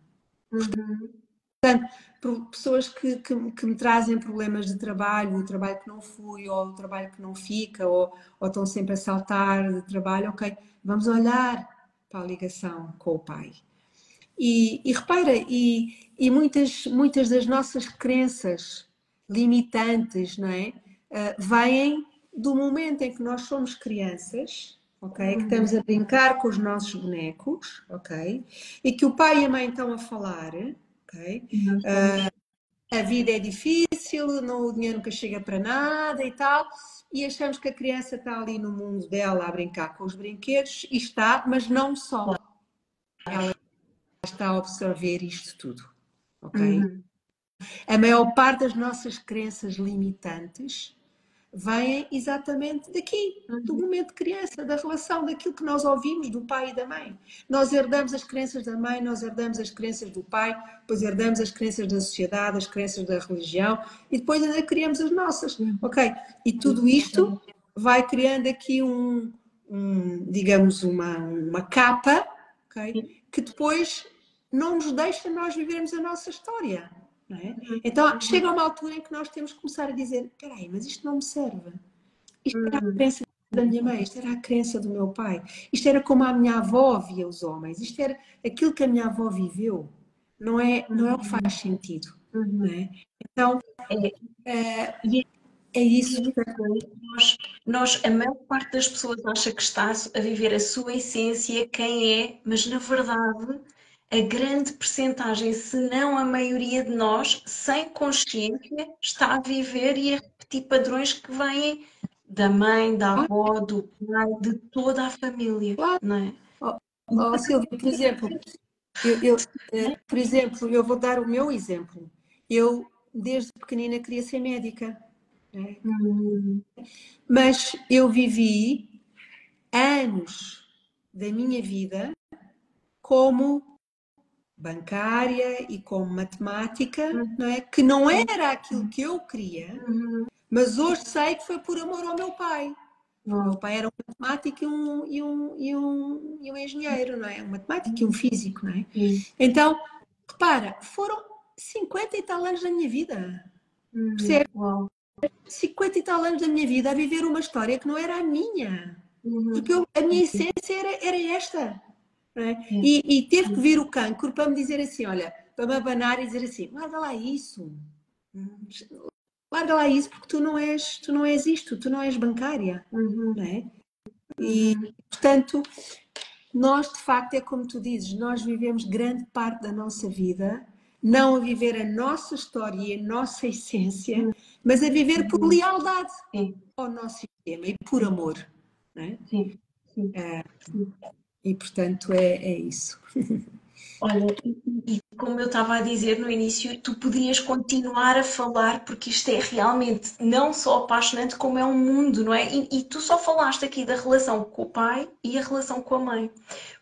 Uhum. Portanto, pessoas que, que, que, me trazem problemas de trabalho, o trabalho que não fui, ou o trabalho que não fica, ou, ou estão sempre a saltar de trabalho, ok, vamos olhar para a ligação com o pai. E, e repara, e, e, muitas, muitas das nossas crenças limitantes, não é? Uh, vêm do momento em que nós somos crianças, ok? Que uhum. estamos a brincar com os nossos bonecos, ok? E que o pai e a mãe estão a falar, ok? Uh, a vida é difícil, não, o dinheiro nunca chega para nada e tal, e achamos que a criança está ali no mundo dela a brincar com os brinquedos, e está, mas não só. Ela está a absorver isto tudo, ok? Uhum. A maior parte das nossas crenças limitantes vêm exatamente daqui, do uhum. momento de criança, da relação, daquilo que nós ouvimos do pai e da mãe. Nós herdamos as crenças da mãe, nós herdamos as crenças do pai, depois herdamos as crenças da sociedade, as crenças da religião e depois ainda criamos as nossas, ok? E tudo isto vai criando aqui um, um digamos, uma, uma capa, ok? Que depois não nos deixa nós vivermos a nossa história. É? Uhum. Então chega uma altura em que nós temos que começar a dizer: espera aí, mas isto não me serve. Isto era a uhum. crença da minha mãe, isto era a crença do meu pai, isto era como a minha avó via os homens, isto era aquilo que a minha avó viveu. Não é, não é o que faz uhum. sentido. Não é? Então, é, é, é isso. Nós, nós, a maior parte das pessoas acha que está a viver a sua essência, quem é, mas na verdade a grande percentagem, se não a maioria de nós, sem consciência, está a viver e a repetir padrões que vêm da mãe, da avó, do pai, de toda a família, claro. não é? Oh, oh, Silvia, por exemplo, eu, eu, eh, por exemplo, eu vou dar o meu exemplo. Eu, desde pequenina, queria ser médica. Né? Hum. Mas eu vivi anos da minha vida como bancária e como matemática, uhum. não é? Que não era aquilo que eu queria, uhum. mas hoje sei que foi por amor ao meu pai. O meu pai era um matemático e um, e um, e um, e um engenheiro, não é? Um matemático e um físico, não é? Então, repara, foram 50 e tal anos da minha vida. Uhum. Percebe? Uau. 50 e tal anos da minha vida a viver uma história que não era a minha. Uhum. Porque eu, a minha essência era, era esta. É? E, e, teve que vir o cancro para me dizer assim: olha, para me abanar e dizer assim: larga lá isso, larga lá isso, porque tu não és, tu não és isto, tu não és bancária. Uhum. Não é? E, portanto, nós de facto é como tu dizes, nós vivemos grande parte da nossa vida não a viver a nossa história e a nossa essência, mas a viver por uhum. lealdade Sim. ao nosso sistema e por amor. Não é? Sim. Sim. É, e portanto é, é isso. Olha, e, como eu estava a dizer no início, tu podias continuar a falar porque isto é realmente não só apaixonante, como é um mundo, não é? E, e, tu só falaste aqui da relação com o pai e a relação com a mãe.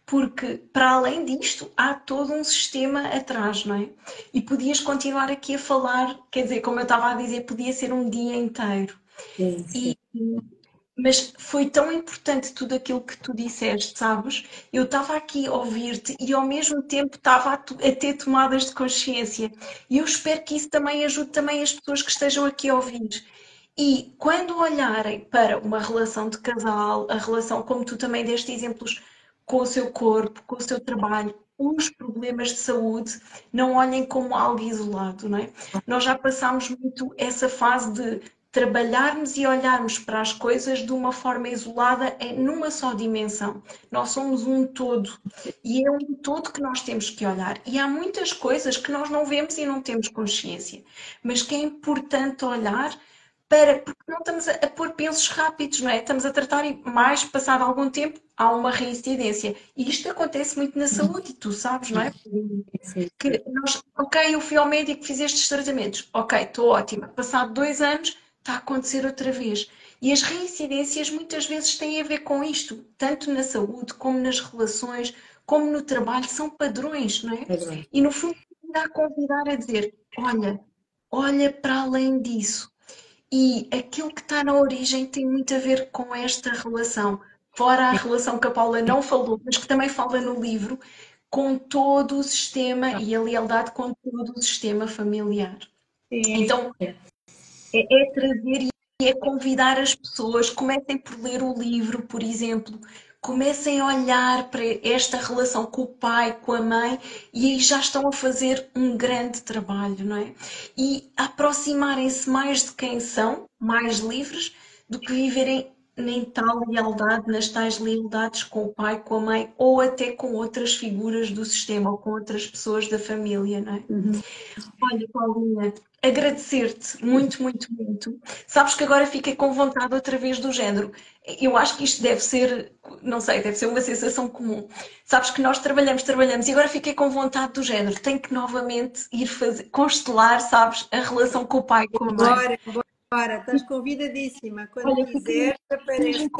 Porque, para além disto, há todo um sistema atrás, não é? E podias continuar aqui a falar, quer dizer, como eu estava a dizer, podia ser um dia inteiro. Sim, sim. E, mas foi tão importante tudo aquilo que tu disseste, sabes? Eu estava aqui a ouvir-te e ao mesmo tempo estava a, a, ter tomadas de consciência. E eu espero que isso também ajude também as pessoas que estejam aqui a ouvir. E quando olharem para uma relação de casal, a relação, como tu também deste exemplos, com o seu corpo, com o seu trabalho, os problemas de saúde, não olhem como algo isolado, não é? Nós já passámos muito essa fase de trabalharmos e olharmos para as coisas de uma forma isolada é numa só dimensão. Nós somos um todo e é um todo que nós temos que olhar. E há muitas coisas que nós não vemos e não temos consciência, mas que é importante olhar para, porque não estamos a, a pôr pensos rápidos, não é? Estamos a tratar e mais, passado algum tempo, há uma reincidência. E isto acontece muito na saúde, e tu sabes, não é? Que nós, ok, eu fui ao médico, fiz estes tratamentos, ok, estou ótima. Passado dois anos, está a acontecer outra vez. E as reincidências muitas vezes têm a ver com isto, tanto na saúde, como nas relações, como no trabalho, são padrões, não é? E no fundo, dá a convidar a dizer: olha, olha para além disso. E aquilo que está na origem tem muito a ver com esta relação, fora a relação que a Paula não falou, mas que também fala no livro, com todo o sistema e a lealdade com todo o sistema familiar. Sim. Então, é, é trazer e é convidar as pessoas, comecem por ler o livro, por exemplo, comecem a olhar para esta relação com o pai, com a mãe, e aí já estão a fazer um grande trabalho, não é? E aproximarem-se mais de quem são, mais livres, do que viverem nem tal lealdade, nas tais lealdades com o pai, com a mãe, ou até com outras figuras do sistema, ou com outras pessoas da família, não é? Uhum. Olha, Paulinha, agradecer-te muito, muito, muito. Sabes que agora fiquei com vontade outra vez do género. Eu acho que isto deve ser, não sei, deve ser uma sensação comum. Sabes que nós trabalhamos, trabalhamos e agora fiquei com vontade do género. Tenho que novamente ir fazer, constelar, sabes, a relação com o pai, com a mãe. Bora, bora, estás convidadíssima. Quando Olha, quiseres, aparece.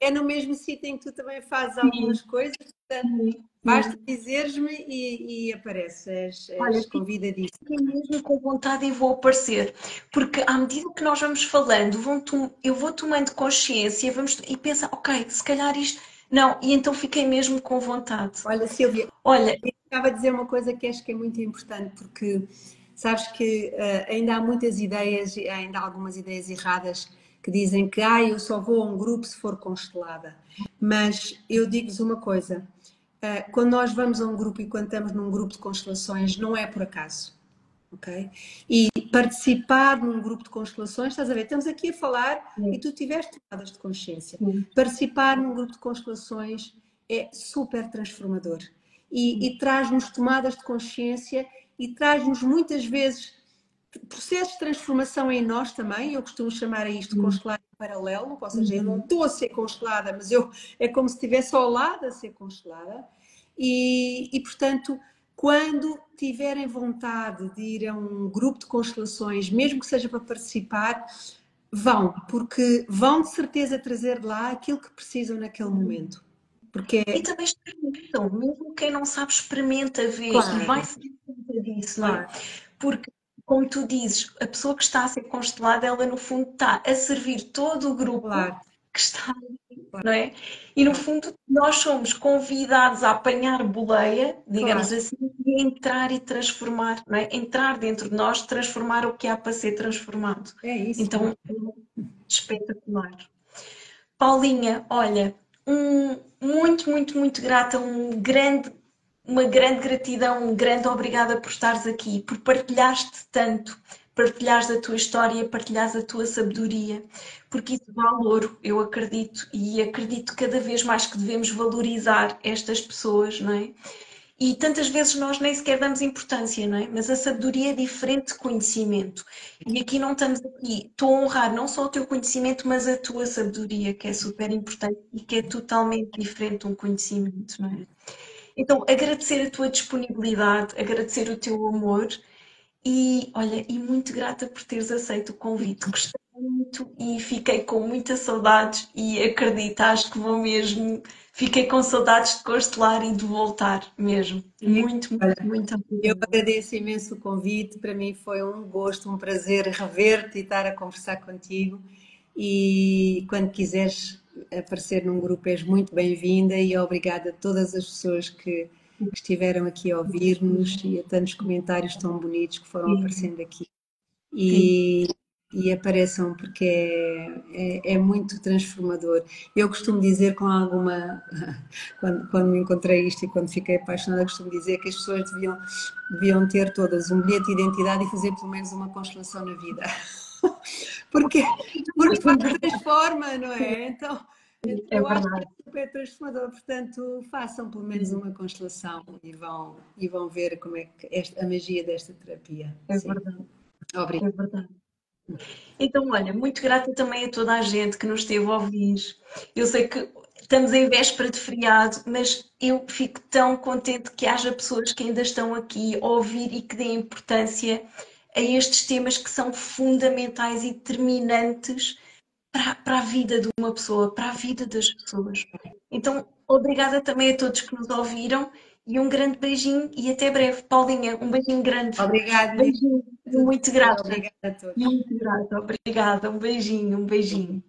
É no mesmo sítio em que tu também fazes algumas coisas, portanto, Basta dizeres-me e, e apareces, és Olha, convidadíssima. Fiquei mesmo com vontade e vou aparecer, porque à medida que nós vamos falando, vão eu vou tomando consciência vamos, e pensar, ok, se calhar isto. Não, e então fiquei mesmo com vontade. Olha, Silvia, Olha, eu estava a dizer uma coisa que acho que é muito importante, porque sabes que uh, ainda há muitas ideias, ainda há algumas ideias erradas que dizem que ah, eu só vou a um grupo se for constelada. Mas eu digo-vos uma coisa: eh, quando nós vamos a um grupo e quando estamos num grupo de constelações, não é por acaso. ok? E participar num grupo de constelações, estás a ver? Estamos aqui a falar Sim. e tu tiveste tomadas de consciência. Sim. Participar num grupo de constelações é super transformador e, e traz-nos tomadas de consciência e traz-nos muitas vezes processos de transformação em nós também. Eu costumo chamar a isto de constelar paralelo, ou seja, eu não uhum. estou a ser constelada, mas eu é como se estivesse ao lado a ser constelada. E, e, portanto, quando tiverem vontade de ir a um grupo de constelações, mesmo que seja para participar, vão, porque vão de certeza trazer de lá aquilo que precisam naquele momento. Porque... É e também experimentam, mesmo quem não sabe, experimenta ver claro. e vai se dar disso, claro. não é? Porque como tu dizes, a pessoa que está a ser constelada, ela no fundo está a servir todo o grupo claro. que está ali, não é? E no fundo nós somos convidados a apanhar boleia, digamos assim, e entrar e transformar, não é? Entrar dentro de nós, transformar o que há para ser transformado. É isso. Então, espetacular. Paulinha, olha, um, muito, muito, muito grata, um grande uma grande gratidão, um grande obrigada por estares aqui, por partilhaste tanto, partilhares a tua história, partilhares a tua sabedoria, porque isso vale ouro, eu acredito, e acredito cada vez mais que devemos valorizar estas pessoas, não é? E tantas vezes nós nem sequer damos importância, não é? Mas a sabedoria é diferente de conhecimento. E aqui não estamos aqui. Estou a honrar não só o teu conhecimento, mas a tua sabedoria, que é super importante e que é totalmente diferente de um conhecimento, não é? Então, agradecer a tua disponibilidade, agradecer o teu amor e, olha, e muito grata por teres aceito o convite. Gostei muito e fiquei com muitas saudades e acredito, acho que vou mesmo. Fiquei com saudades de constelar e de voltar mesmo. Muito, muito, olha, muito obrigada. Eu agradeço imenso o convite. Para mim foi um gosto, um prazer rever-te e estar a conversar contigo. E quando quiseres aparecer num grupo, és muito bem-vinda e obrigada a todas as pessoas que estiveram aqui a ouvir-nos e a tantos comentários tão bonitos que foram aparecendo aqui. E, e apareçam porque é, é, é, muito transformador. Eu costumo dizer com alguma. Quando, quando me encontrei isto e quando fiquei apaixonada, costumo dizer que as pessoas deviam, deviam ter todas um bilhete de identidade e fazer pelo menos uma constelação na vida. porque, porque transforma, não é? Então, é eu verdade. acho que é super transformador, portanto, façam pelo menos uma constelação e vão, e vão ver como é que esta, a magia desta terapia. É Sim. verdade. Obrigada. É verdade. Então, olha, muito grata também a toda a gente que nos esteve a ouvir. Eu sei que estamos em véspera de feriado, mas eu fico tão contente que haja pessoas que ainda estão aqui a ouvir e que deem importância a estes temas que são fundamentais e determinantes para, para a vida de uma pessoa, para a vida das pessoas. Então, obrigada também a todos que nos ouviram e um grande beijinho e até breve. Paulinha, um beijinho grande. Obrigada. Beijinho, muito grata. Obrigada a todos. Muito grata, obrigada. Um beijinho, um beijinho.